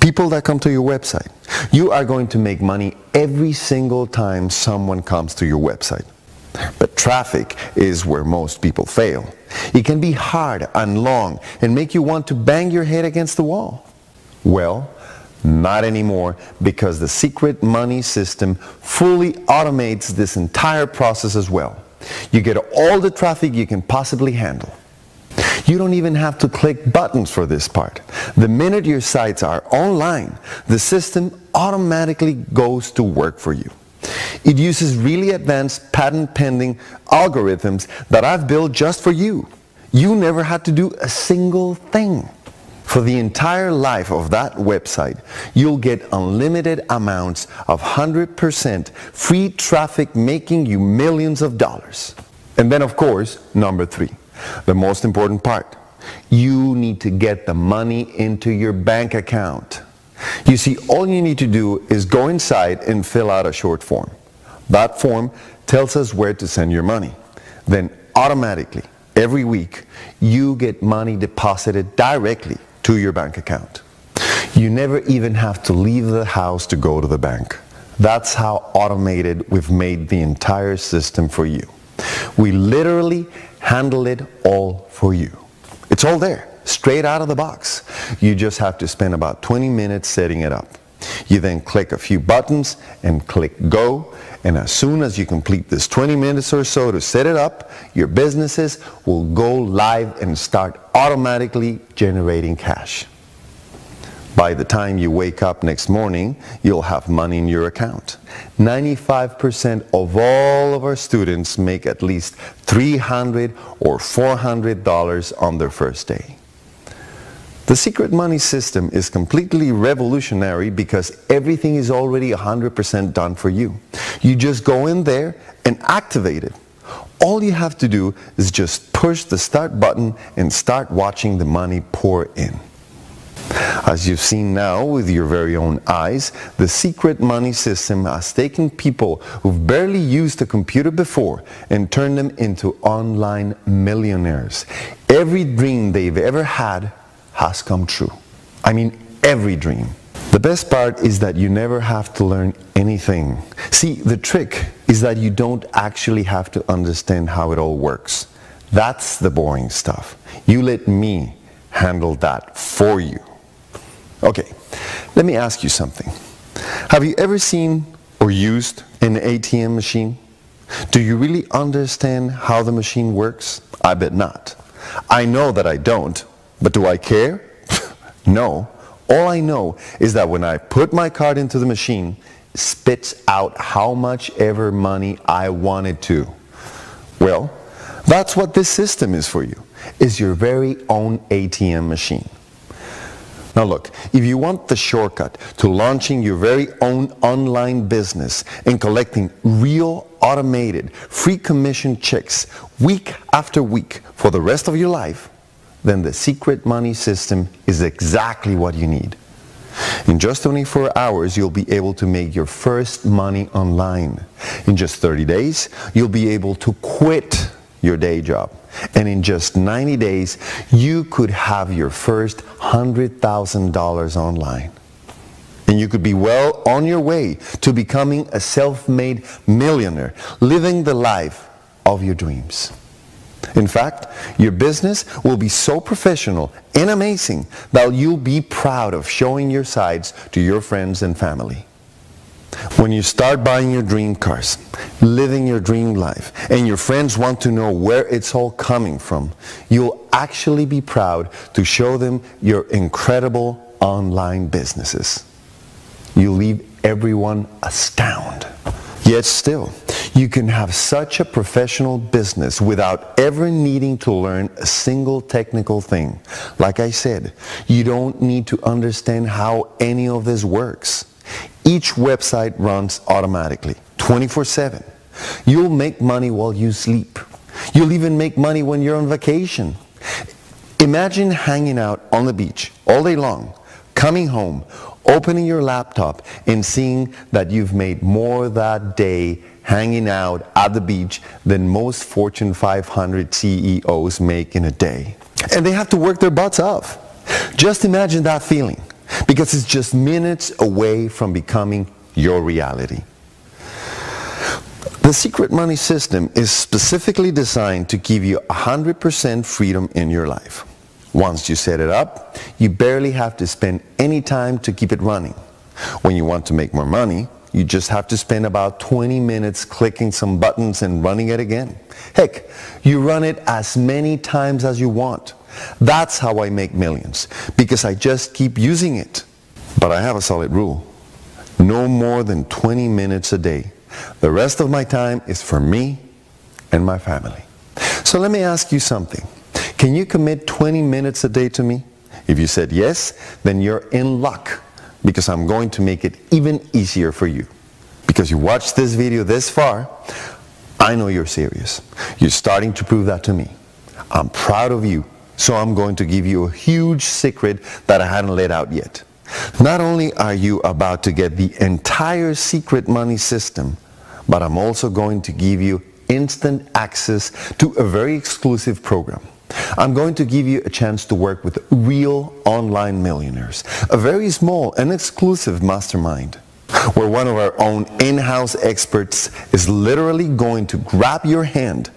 People that come to your website. You are going to make money every single time someone comes to your website. But traffic is where most people fail. It can be hard and long and make you want to bang your head against the wall. Well, not anymore because the secret money system fully automates this entire process as well. You get all the traffic you can possibly handle. You don't even have to click buttons for this part. The minute your sites are online, the system automatically goes to work for you. It uses really advanced patent pending algorithms that I've built just for you. You never had to do a single thing. For the entire life of that website, you'll get unlimited amounts of 100% free traffic making you millions of dollars. And then of course, number three, the most important part. You need to get the money into your bank account. You see, all you need to do is go inside and fill out a short form. That form tells us where to send your money. Then automatically, every week, you get money deposited directly to your bank account. You never even have to leave the house to go to the bank. That's how automated we've made the entire system for you. We literally handle it all for you. It's all there, straight out of the box. You just have to spend about 20 minutes setting it up. You then click a few buttons and click go and as soon as you complete this 20 minutes or so to set it up, your businesses will go live and start automatically generating cash. By the time you wake up next morning, you'll have money in your account. 95% of all of our students make at least 300 or $400 on their first day. The secret money system is completely revolutionary because everything is already 100% done for you. You just go in there and activate it. All you have to do is just push the start button and start watching the money pour in. As you've seen now with your very own eyes, the secret money system has taken people who've barely used a computer before and turned them into online millionaires. Every dream they've ever had has come true. I mean, every dream. The best part is that you never have to learn anything. See, the trick is that you don't actually have to understand how it all works. That's the boring stuff. You let me handle that for you. Okay, let me ask you something. Have you ever seen or used an ATM machine? Do you really understand how the machine works? I bet not. I know that I don't, but do I care? no. All I know is that when I put my card into the machine, it spits out how much ever money I wanted to. Well, that's what this system is for you, is your very own ATM machine. Now look, if you want the shortcut to launching your very own online business and collecting real automated free commission checks week after week for the rest of your life, then the secret money system is exactly what you need. In just 24 hours, you'll be able to make your first money online. In just 30 days, you'll be able to quit your day job. And in just 90 days, you could have your first $100,000 online. And you could be well on your way to becoming a self-made millionaire, living the life of your dreams. In fact, your business will be so professional and amazing that you'll be proud of showing your sides to your friends and family. When you start buying your dream cars, living your dream life, and your friends want to know where it's all coming from, you'll actually be proud to show them your incredible online businesses. You'll leave everyone astounded. Yet still, you can have such a professional business without ever needing to learn a single technical thing. Like I said, you don't need to understand how any of this works. Each website runs automatically, 24-7. You'll make money while you sleep. You'll even make money when you're on vacation. Imagine hanging out on the beach all day long, coming home, opening your laptop and seeing that you've made more that day hanging out at the beach than most Fortune 500 CEOs make in a day. And they have to work their butts off. Just imagine that feeling because it's just minutes away from becoming your reality. The secret money system is specifically designed to give you 100% freedom in your life. Once you set it up, you barely have to spend any time to keep it running. When you want to make more money, you just have to spend about 20 minutes clicking some buttons and running it again. Heck, you run it as many times as you want. That's how I make millions, because I just keep using it. But I have a solid rule. No more than 20 minutes a day. The rest of my time is for me and my family. So let me ask you something. Can you commit 20 minutes a day to me? If you said yes, then you're in luck because I'm going to make it even easier for you. Because you watched this video this far, I know you're serious. You're starting to prove that to me. I'm proud of you, so I'm going to give you a huge secret that I hadn't let out yet. Not only are you about to get the entire secret money system, but I'm also going to give you instant access to a very exclusive program. I'm going to give you a chance to work with real online millionaires, a very small and exclusive mastermind where one of our own in-house experts is literally going to grab your hand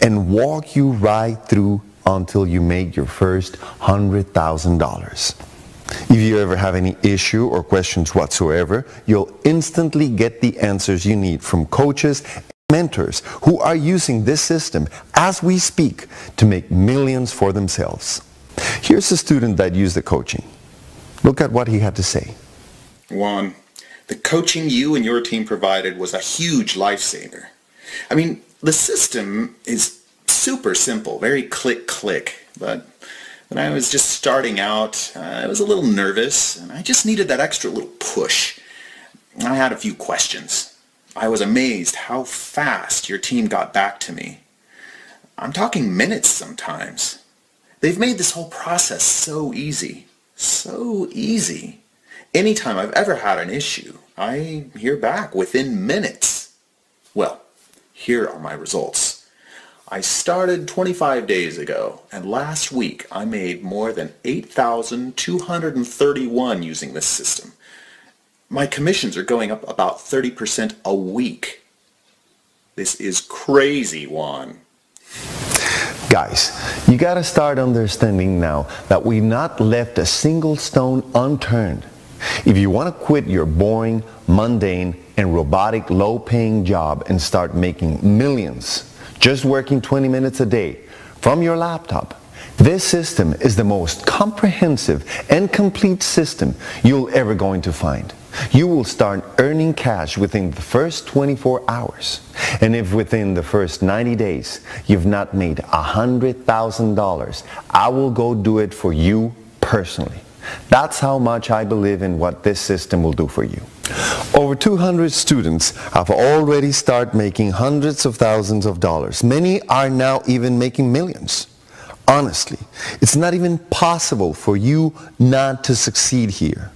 and walk you right through until you make your first $100,000. If you ever have any issue or questions whatsoever, you'll instantly get the answers you need from coaches mentors who are using this system as we speak to make millions for themselves. Here's a student that used the coaching. Look at what he had to say. Juan, the coaching you and your team provided was a huge lifesaver. I mean, the system is super simple, very click-click, but when I was just starting out, uh, I was a little nervous, and I just needed that extra little push. I had a few questions. I was amazed how fast your team got back to me. I'm talking minutes sometimes. They've made this whole process so easy. So easy. Anytime I've ever had an issue, I hear back within minutes. Well, here are my results. I started 25 days ago, and last week I made more than 8,231 using this system. My commissions are going up about 30% a week. This is crazy, Juan. Guys, you gotta start understanding now that we've not left a single stone unturned. If you want to quit your boring, mundane, and robotic low-paying job and start making millions just working 20 minutes a day from your laptop, this system is the most comprehensive and complete system you'll ever going to find. You will start earning cash within the first 24 hours. And if within the first 90 days you've not made $100,000, I will go do it for you personally. That's how much I believe in what this system will do for you. Over 200 students have already started making hundreds of thousands of dollars. Many are now even making millions. Honestly, it's not even possible for you not to succeed here.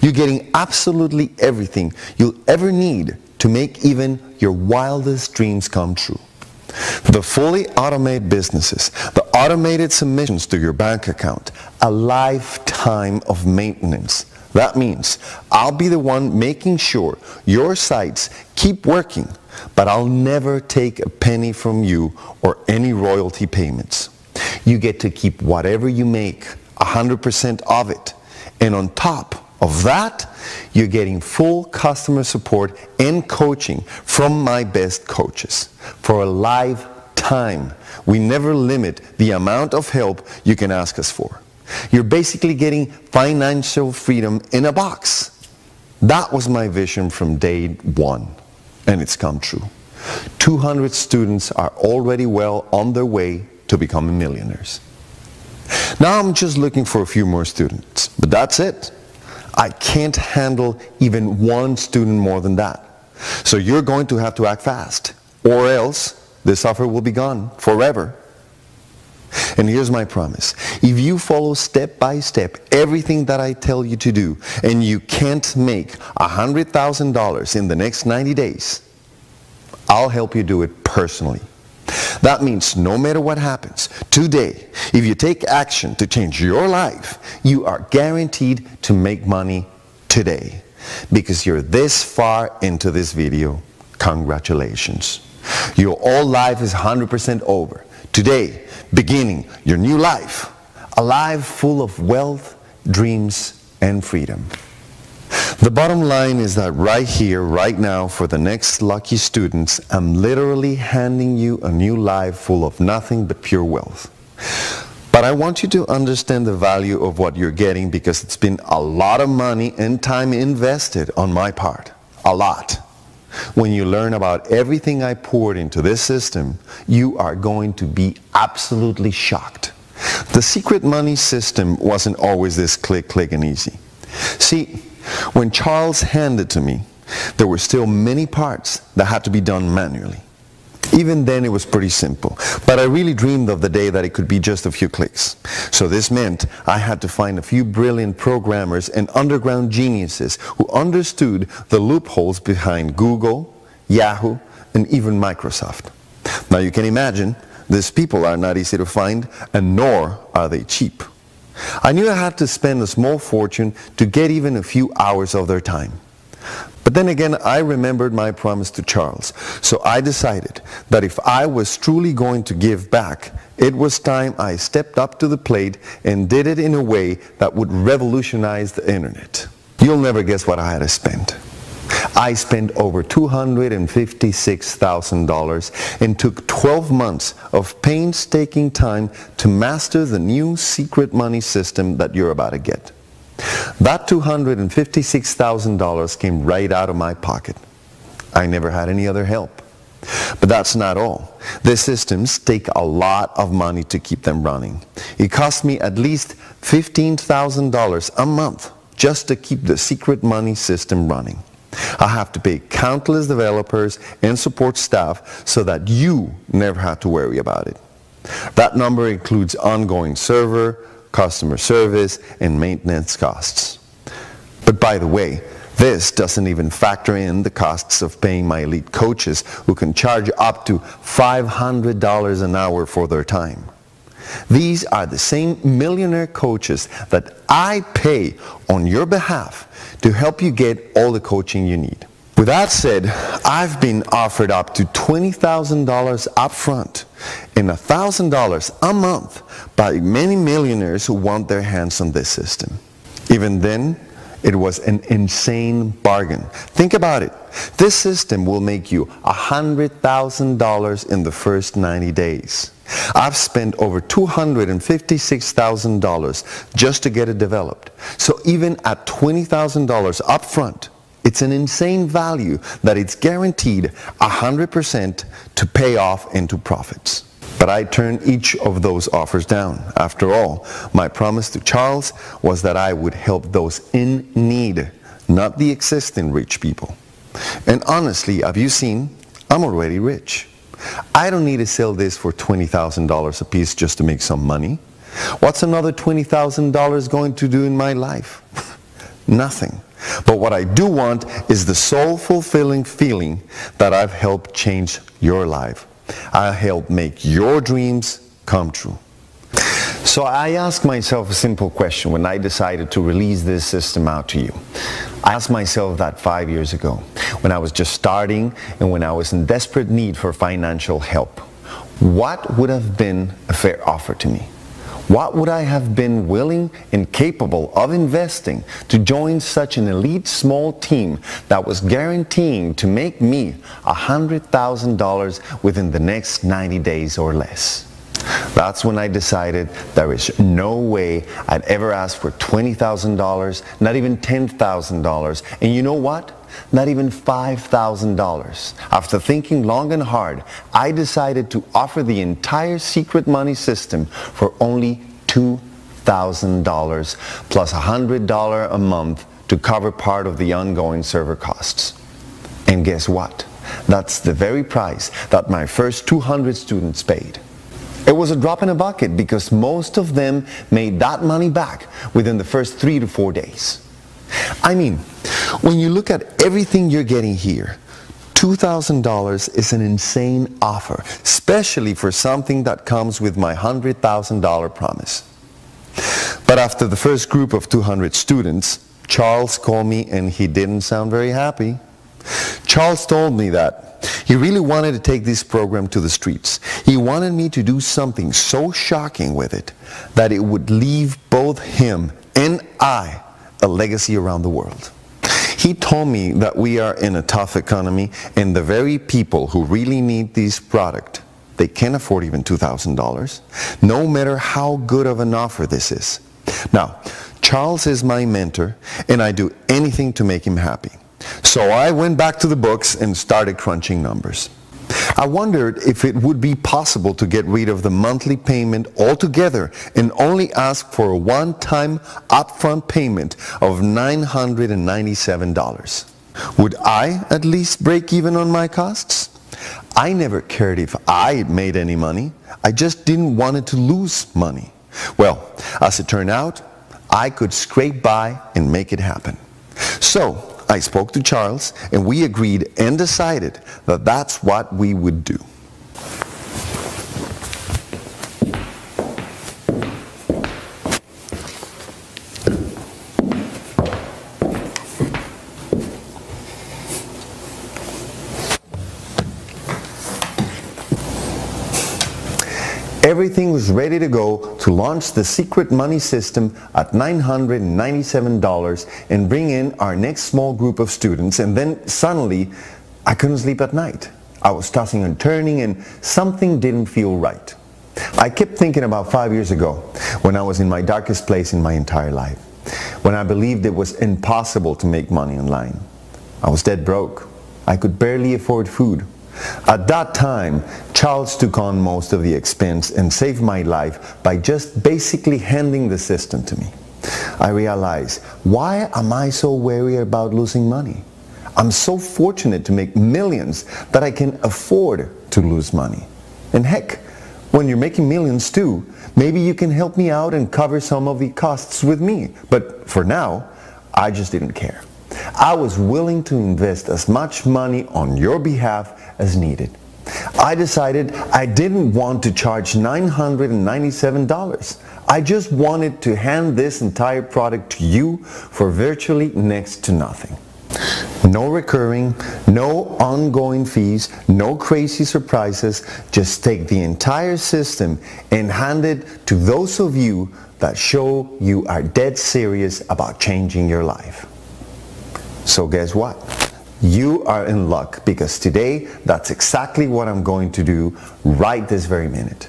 You're getting absolutely everything you'll ever need to make even your wildest dreams come true. The fully automated businesses, the automated submissions to your bank account, a lifetime of maintenance. That means I'll be the one making sure your sites keep working, but I'll never take a penny from you or any royalty payments. You get to keep whatever you make, 100% of it. And on top of that, you're getting full customer support and coaching from my best coaches for a lifetime. We never limit the amount of help you can ask us for. You're basically getting financial freedom in a box. That was my vision from day one, and it's come true. 200 students are already well on their way to becoming millionaires. Now I'm just looking for a few more students, but that's it. I can't handle even one student more than that. So you're going to have to act fast, or else this offer will be gone forever. And here's my promise. If you follow step by step everything that I tell you to do, and you can't make $100,000 in the next 90 days, I'll help you do it personally. That means no matter what happens, today, if you take action to change your life, you are guaranteed to make money today. Because you're this far into this video, congratulations. Your old life is 100% over. Today, beginning your new life, a life full of wealth, dreams, and freedom. The bottom line is that right here, right now, for the next lucky students, I'm literally handing you a new life full of nothing but pure wealth. But I want you to understand the value of what you're getting because it's been a lot of money and time invested on my part. A lot. When you learn about everything I poured into this system, you are going to be absolutely shocked. The secret money system wasn't always this click, click, and easy. See, when Charles handed to me, there were still many parts that had to be done manually. Even then it was pretty simple, but I really dreamed of the day that it could be just a few clicks. So this meant I had to find a few brilliant programmers and underground geniuses who understood the loopholes behind Google, Yahoo, and even Microsoft. Now you can imagine, these people are not easy to find, and nor are they cheap. I knew I had to spend a small fortune to get even a few hours of their time. But then again, I remembered my promise to Charles. So I decided that if I was truly going to give back, it was time I stepped up to the plate and did it in a way that would revolutionize the internet. You'll never guess what I had to spend. I spent over $256,000 and took 12 months of painstaking time to master the new secret money system that you're about to get. That $256,000 came right out of my pocket. I never had any other help. But that's not all. The systems take a lot of money to keep them running. It cost me at least $15,000 a month just to keep the secret money system running. I have to pay countless developers and support staff so that you never have to worry about it. That number includes ongoing server, customer service, and maintenance costs. But by the way, this doesn't even factor in the costs of paying my elite coaches who can charge up to $500 an hour for their time. These are the same millionaire coaches that I pay on your behalf to help you get all the coaching you need. With that said, I've been offered up to $20,000 up front and $1,000 a month by many millionaires who want their hands on this system. Even then, it was an insane bargain. Think about it. This system will make you $100,000 in the first 90 days. I've spent over $256,000 just to get it developed. So even at $20,000 up front, it's an insane value that it's guaranteed 100% to pay off into profits. But I turned each of those offers down. After all, my promise to Charles was that I would help those in need, not the existing rich people. And honestly, have you seen? I'm already rich. I don't need to sell this for $20,000 a piece just to make some money. What's another $20,000 going to do in my life? Nothing. But what I do want is the soul-fulfilling feeling that I've helped change your life. I helped make your dreams come true. So I asked myself a simple question when I decided to release this system out to you. I asked myself that five years ago when I was just starting and when I was in desperate need for financial help. What would have been a fair offer to me? What would I have been willing and capable of investing to join such an elite small team that was guaranteeing to make me $100,000 within the next 90 days or less? That's when I decided there is no way I'd ever ask for $20,000, not even $10,000. And you know what? Not even $5,000. After thinking long and hard, I decided to offer the entire secret money system for only $2,000 plus $100 a month to cover part of the ongoing server costs. And guess what? That's the very price that my first 200 students paid. It was a drop in a bucket because most of them made that money back within the first three to four days. I mean, when you look at everything you're getting here, $2,000 is an insane offer, especially for something that comes with my $100,000 promise. But after the first group of 200 students, Charles called me and he didn't sound very happy. Charles told me that he really wanted to take this program to the streets. He wanted me to do something so shocking with it that it would leave both him and I a legacy around the world. He told me that we are in a tough economy and the very people who really need this product, they can't afford even $2,000, no matter how good of an offer this is. Now, Charles is my mentor and I do anything to make him happy. So I went back to the books and started crunching numbers. I wondered if it would be possible to get rid of the monthly payment altogether and only ask for a one-time upfront payment of $997. Would I at least break even on my costs? I never cared if I made any money. I just didn't want it to lose money. Well, as it turned out, I could scrape by and make it happen. So I spoke to Charles, and we agreed and decided that that's what we would do. Everything was ready to go to launch the secret money system at $997 and bring in our next small group of students and then suddenly I couldn't sleep at night. I was tossing and turning and something didn't feel right. I kept thinking about five years ago when I was in my darkest place in my entire life, when I believed it was impossible to make money online. I was dead broke. I could barely afford food. At that time, Charles took on most of the expense and saved my life by just basically handing the system to me. I realized, why am I so wary about losing money? I'm so fortunate to make millions that I can afford to lose money. And heck, when you're making millions too, maybe you can help me out and cover some of the costs with me. But for now, I just didn't care. I was willing to invest as much money on your behalf as needed. I decided I didn't want to charge $997. I just wanted to hand this entire product to you for virtually next to nothing. No recurring, no ongoing fees, no crazy surprises. Just take the entire system and hand it to those of you that show you are dead serious about changing your life. So guess what? You are in luck because today that's exactly what I'm going to do right this very minute.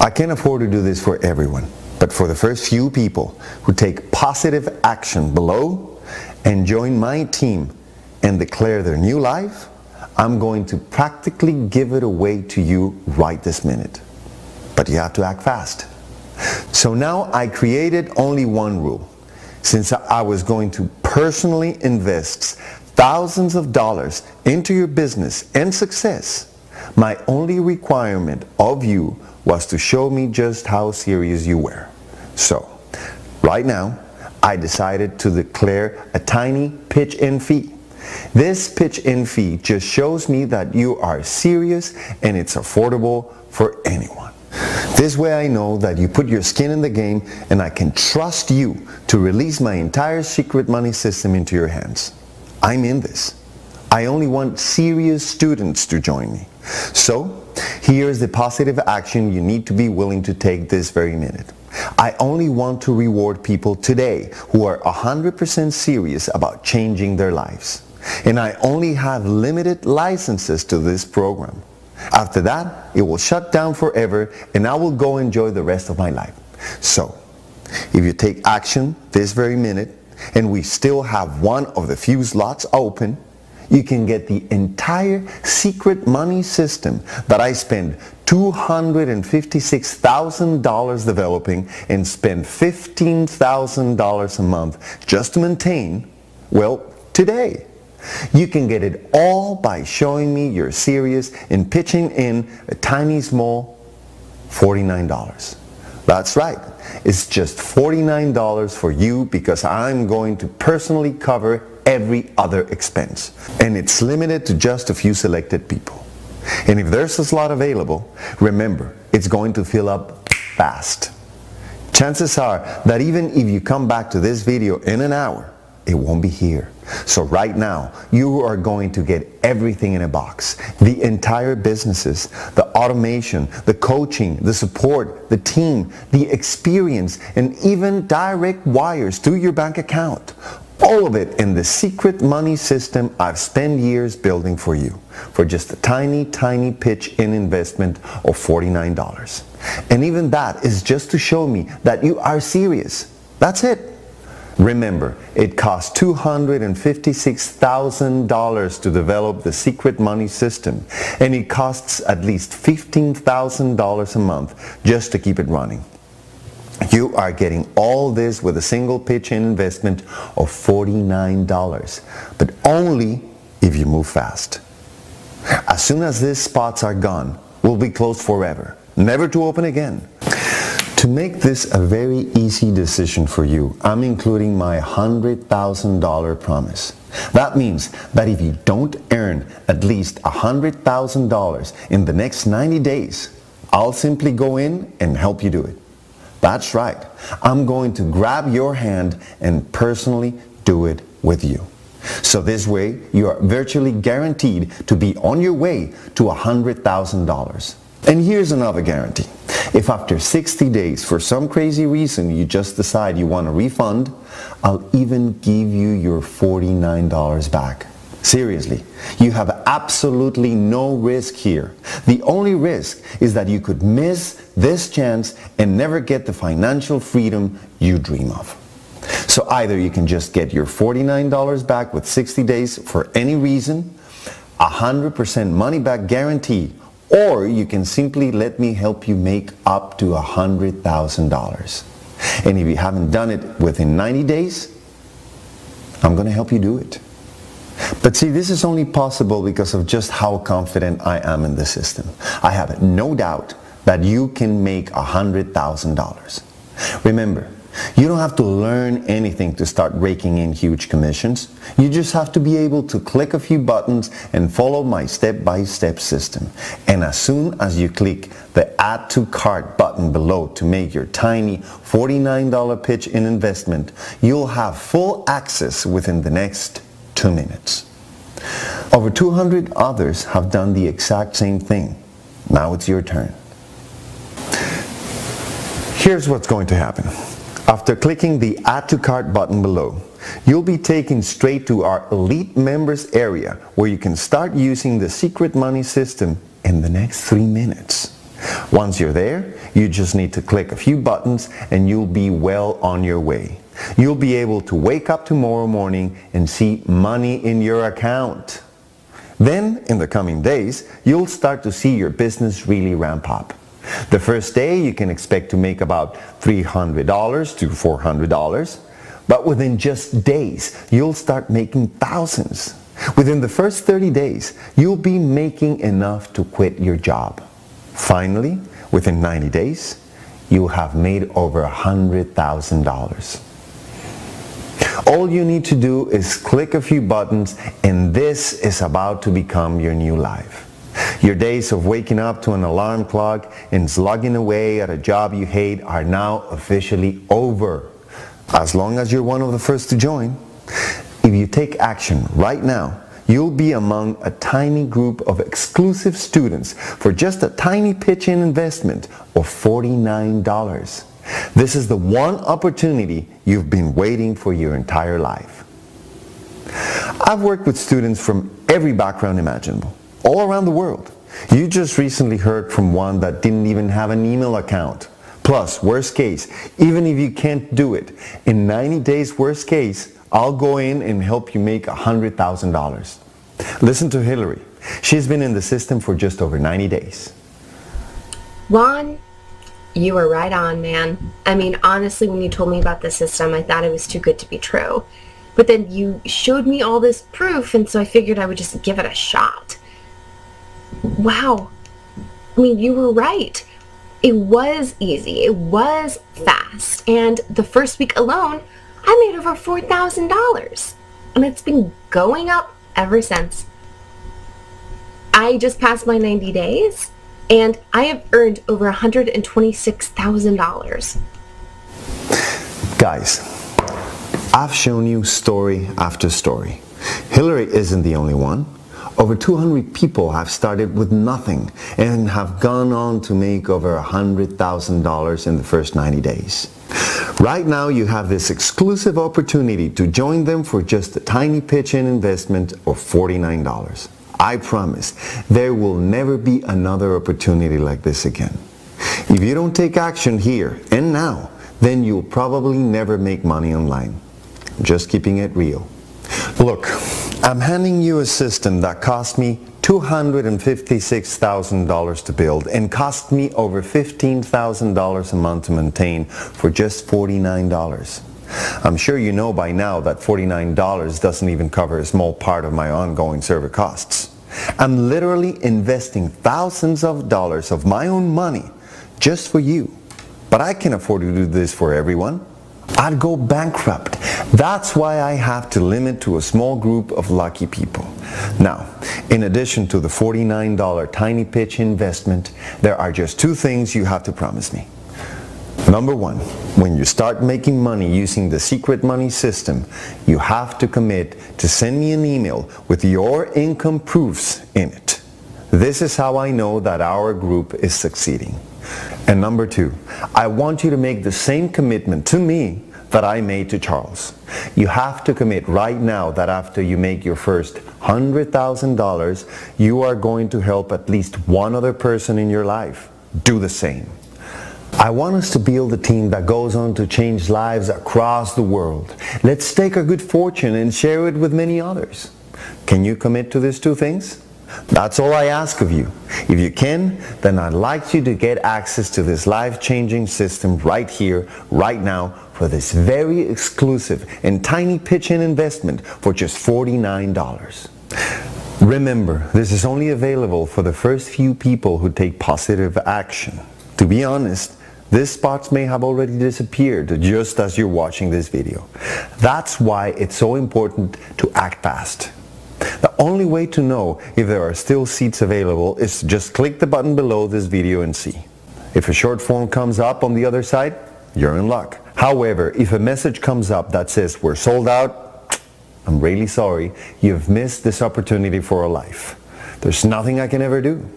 I can't afford to do this for everyone, but for the first few people who take positive action below and join my team and declare their new life, I'm going to practically give it away to you right this minute. But you have to act fast. So now I created only one rule. Since I was going to personally invest thousands of dollars into your business and success, my only requirement of you was to show me just how serious you were. So, right now, I decided to declare a tiny pitch-in fee. This pitch-in fee just shows me that you are serious and it's affordable for anyone. This way I know that you put your skin in the game and I can trust you to release my entire secret money system into your hands. I'm in this. I only want serious students to join me. So, here's the positive action you need to be willing to take this very minute. I only want to reward people today who are 100% serious about changing their lives. And I only have limited licenses to this program. After that, it will shut down forever and I will go enjoy the rest of my life. So, if you take action this very minute and we still have one of the few slots open, you can get the entire secret money system that I spend $256,000 developing and spend $15,000 a month just to maintain, well, today. You can get it all by showing me you're serious and pitching in a tiny small $49. That's right. It's just $49 for you because I'm going to personally cover every other expense. And it's limited to just a few selected people. And if there's a slot available, remember, it's going to fill up fast. Chances are that even if you come back to this video in an hour, it won't be here. So right now, you are going to get everything in a box. The entire businesses, the automation, the coaching, the support, the team, the experience, and even direct wires to your bank account. All of it in the secret money system I've spent years building for you for just a tiny, tiny pitch in investment of $49. And even that is just to show me that you are serious. That's it. Remember, it costs $256,000 to develop the secret money system, and it costs at least $15,000 a month just to keep it running. You are getting all this with a single pitch-in investment of $49, but only if you move fast. As soon as these spots are gone, we'll be closed forever, never to open again. To make this a very easy decision for you, I'm including my $100,000 promise. That means that if you don't earn at least $100,000 in the next 90 days, I'll simply go in and help you do it. That's right. I'm going to grab your hand and personally do it with you. So this way, you are virtually guaranteed to be on your way to $100,000. And here's another guarantee. If after 60 days, for some crazy reason, you just decide you want a refund, I'll even give you your $49 back. Seriously, you have absolutely no risk here. The only risk is that you could miss this chance and never get the financial freedom you dream of. So either you can just get your $49 back with 60 days for any reason, 100% money back guarantee, or you can simply let me help you make up to a $100,000. And if you haven't done it within 90 days, I'm going to help you do it. But see, this is only possible because of just how confident I am in the system. I have no doubt that you can make a $100,000. Remember, you don't have to learn anything to start raking in huge commissions. You just have to be able to click a few buttons and follow my step-by-step system. And as soon as you click the Add to Cart button below to make your tiny $49 pitch in investment, you'll have full access within the next two minutes. Over 200 others have done the exact same thing. Now it's your turn. Here's what's going to happen. After clicking the Add to Cart button below, you'll be taken straight to our Elite Members area where you can start using the secret money system in the next three minutes. Once you're there, you just need to click a few buttons and you'll be well on your way. You'll be able to wake up tomorrow morning and see money in your account. Then, in the coming days, you'll start to see your business really ramp up. The first day you can expect to make about $300 to $400, but within just days you'll start making thousands. Within the first 30 days you'll be making enough to quit your job. Finally, within 90 days, you'll have made over $100,000. All you need to do is click a few buttons and this is about to become your new life. Your days of waking up to an alarm clock and slugging away at a job you hate are now officially over. As long as you're one of the first to join. If you take action right now, you'll be among a tiny group of exclusive students for just a tiny pitch-in investment of $49. This is the one opportunity you've been waiting for your entire life. I've worked with students from every background imaginable all around the world. You just recently heard from one that didn't even have an email account. Plus, worst case, even if you can't do it, in 90 days worst case, I'll go in and help you make $100,000. Listen to Hillary. She's been in the system for just over 90 days. Juan, you were right on, man. I mean, honestly, when you told me about the system, I thought it was too good to be true. But then you showed me all this proof, and so I figured I would just give it a shot wow, I mean, you were right. It was easy. It was fast. And the first week alone, I made over $4,000. And it's been going up ever since. I just passed my 90 days and I have earned over $126,000. Guys, I've shown you story after story. Hillary isn't the only one. Over 200 people have started with nothing and have gone on to make over $100,000 in the first 90 days. Right now you have this exclusive opportunity to join them for just a tiny pitch-in investment of $49. I promise there will never be another opportunity like this again. If you don't take action here and now, then you'll probably never make money online. Just keeping it real. Look, I'm handing you a system that cost me $256,000 to build and cost me over $15,000 a month to maintain for just $49. I'm sure you know by now that $49 doesn't even cover a small part of my ongoing server costs. I'm literally investing thousands of dollars of my own money just for you. But I can afford to do this for everyone. I'd go bankrupt. That's why I have to limit to a small group of lucky people. Now, in addition to the $49 tiny pitch investment, there are just two things you have to promise me. Number one, when you start making money using the secret money system, you have to commit to send me an email with your income proofs in it. This is how I know that our group is succeeding. And number two, I want you to make the same commitment to me that I made to Charles. You have to commit right now that after you make your first $100,000, you are going to help at least one other person in your life do the same. I want us to build a team that goes on to change lives across the world. Let's take our good fortune and share it with many others. Can you commit to these two things? That's all I ask of you. If you can, then I'd like you to get access to this life-changing system right here, right now, for this very exclusive and tiny pitch-in investment for just $49. Remember, this is only available for the first few people who take positive action. To be honest, these spots may have already disappeared just as you're watching this video. That's why it's so important to act fast. The only way to know if there are still seats available is to just click the button below this video and see. If a short form comes up on the other side, you're in luck. However, if a message comes up that says we're sold out, I'm really sorry, you've missed this opportunity for a life. There's nothing I can ever do.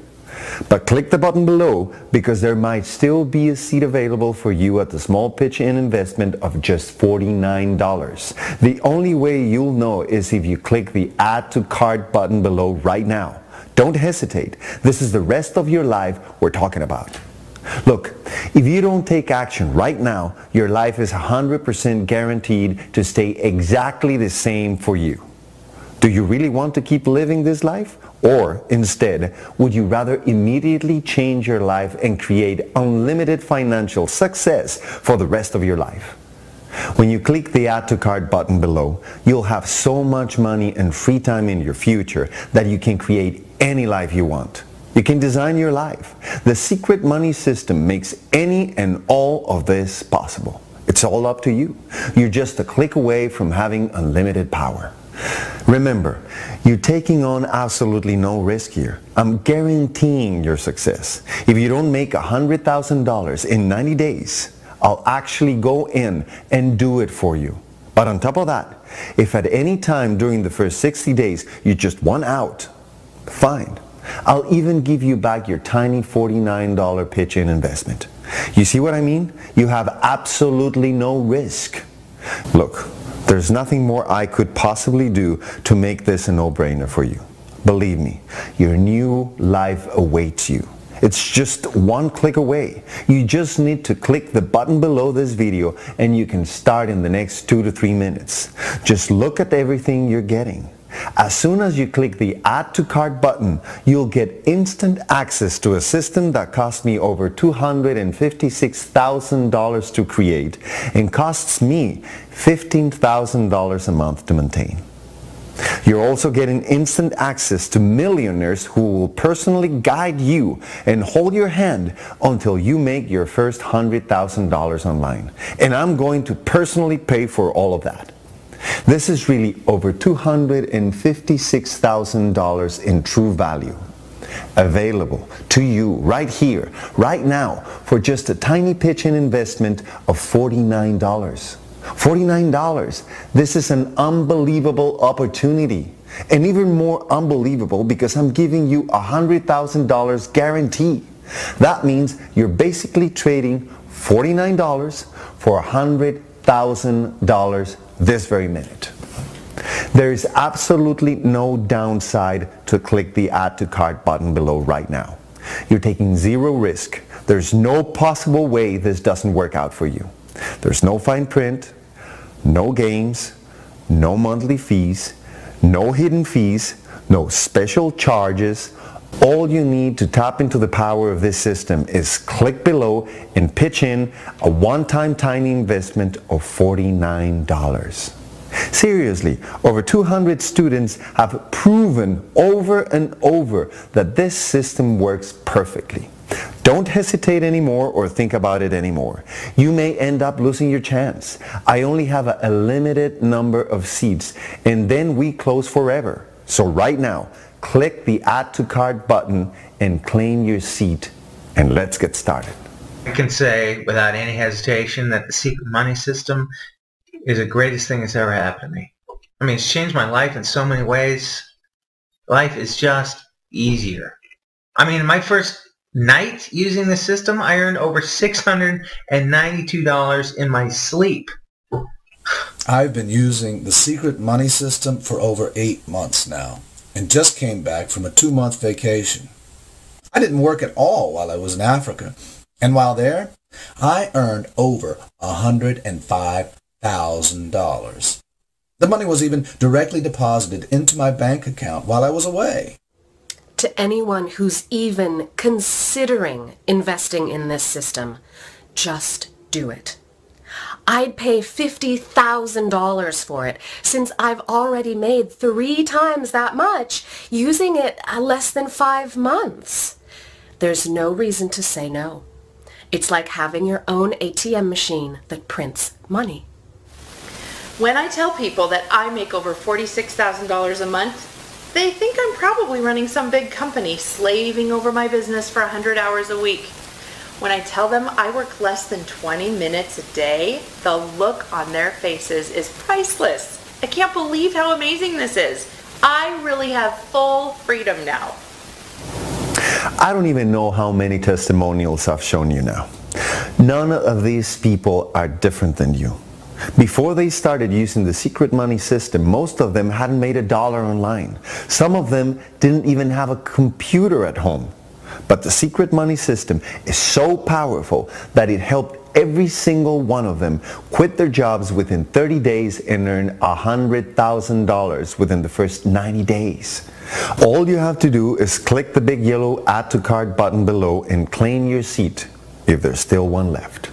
But click the button below because there might still be a seat available for you at the small pitch-in investment of just $49. The only way you'll know is if you click the Add to Cart button below right now. Don't hesitate. This is the rest of your life we're talking about. Look, if you don't take action right now, your life is 100% guaranteed to stay exactly the same for you. Do you really want to keep living this life? Or instead, would you rather immediately change your life and create unlimited financial success for the rest of your life? When you click the Add to Cart button below, you'll have so much money and free time in your future that you can create any life you want. You can design your life. The secret money system makes any and all of this possible. It's all up to you. You're just a click away from having unlimited power. Remember, you're taking on absolutely no risk here. I'm guaranteeing your success. If you don't make $100,000 in 90 days, I'll actually go in and do it for you. But on top of that, if at any time during the first 60 days you just want out, fine. I'll even give you back your tiny $49 pitch-in investment. You see what I mean? You have absolutely no risk. Look, there's nothing more I could possibly do to make this a no-brainer for you. Believe me, your new life awaits you. It's just one click away. You just need to click the button below this video and you can start in the next two to three minutes. Just look at everything you're getting. As soon as you click the Add to Cart button, you'll get instant access to a system that cost me over $256,000 to create and costs me $15,000 a month to maintain. You're also getting instant access to millionaires who will personally guide you and hold your hand until you make your first $100,000 online. And I'm going to personally pay for all of that. This is really over $256,000 in true value available to you right here, right now, for just a tiny pitch-in investment of $49. $49. This is an unbelievable opportunity. And even more unbelievable because I'm giving you a $100,000 guarantee. That means you're basically trading $49 for $100,000 this very minute. There is absolutely no downside to click the Add to Cart button below right now. You're taking zero risk. There's no possible way this doesn't work out for you. There's no fine print, no games, no monthly fees, no hidden fees, no special charges. All you need to tap into the power of this system is click below and pitch in a one-time tiny investment of $49. Seriously, over 200 students have proven over and over that this system works perfectly. Don't hesitate anymore or think about it anymore. You may end up losing your chance. I only have a, limited number of seats and then we close forever. So right now, click the Add to Cart button and claim your seat and let's get started. I can say without any hesitation that the secret money system is the greatest thing that's ever happened to me. I mean, it's changed my life in so many ways. Life is just easier. I mean, my first night using the system, I earned over $692 in my sleep. I've been using the secret money system for over eight months now and just came back from a two-month vacation. I didn't work at all while I was in Africa. And while there, I earned over $105,000. The money was even directly deposited into my bank account while I was away. To anyone who's even considering investing in this system, just do it. I'd pay $50,000 for it since I've already made three times that much using it uh, less than five months. There's no reason to say no. It's like having your own ATM machine that prints money. When I tell people that I make over $46,000 a month, they think I'm probably running some big company slaving over my business for 100 hours a week. When I tell them I work less than 20 minutes a day, the look on their faces is priceless. I can't believe how amazing this is. I really have full freedom now. I don't even know how many testimonials I've shown you now. None of these people are different than you. Before they started using the secret money system, most of them hadn't made a dollar online. Some of them didn't even have a computer at home. But the secret money system is so powerful that it helped every single one of them quit their jobs within 30 days and earn $100,000 within the first 90 days. All you have to do is click the big yellow add to cart button below and claim your seat if there's still one left.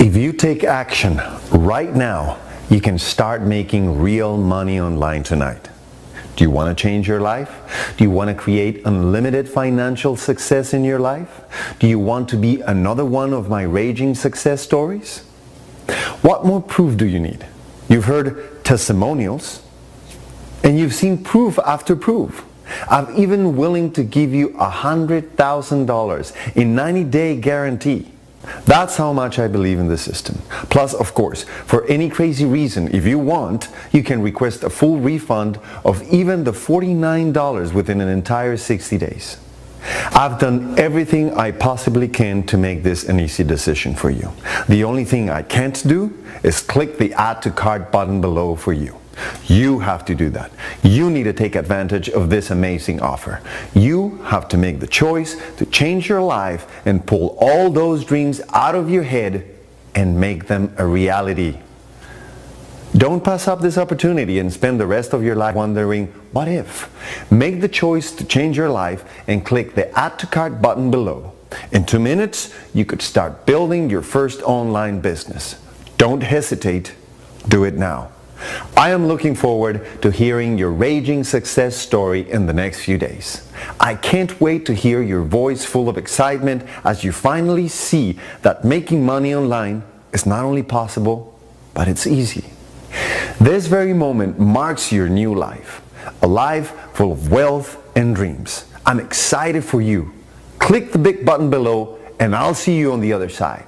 If you take action right now, you can start making real money online tonight. Do you want to change your life? Do you want to create unlimited financial success in your life? Do you want to be another one of my raging success stories? What more proof do you need? You've heard testimonials and you've seen proof after proof. I'm even willing to give you $100,000 in 90 day guarantee that's how much I believe in the system. Plus, of course, for any crazy reason, if you want, you can request a full refund of even the $49 within an entire 60 days. I've done everything I possibly can to make this an easy decision for you. The only thing I can't do is click the add to cart button below for you. You have to do that. You need to take advantage of this amazing offer. You have to make the choice to change your life and pull all those dreams out of your head and make them a reality. Don't pass up this opportunity and spend the rest of your life wondering, what if? Make the choice to change your life and click the add to cart button below. In two minutes, you could start building your first online business. Don't hesitate. Do it now. I am looking forward to hearing your raging success story in the next few days. I can't wait to hear your voice full of excitement as you finally see that making money online is not only possible, but it's easy. This very moment marks your new life, a life full of wealth and dreams. I'm excited for you. Click the big button below and I'll see you on the other side.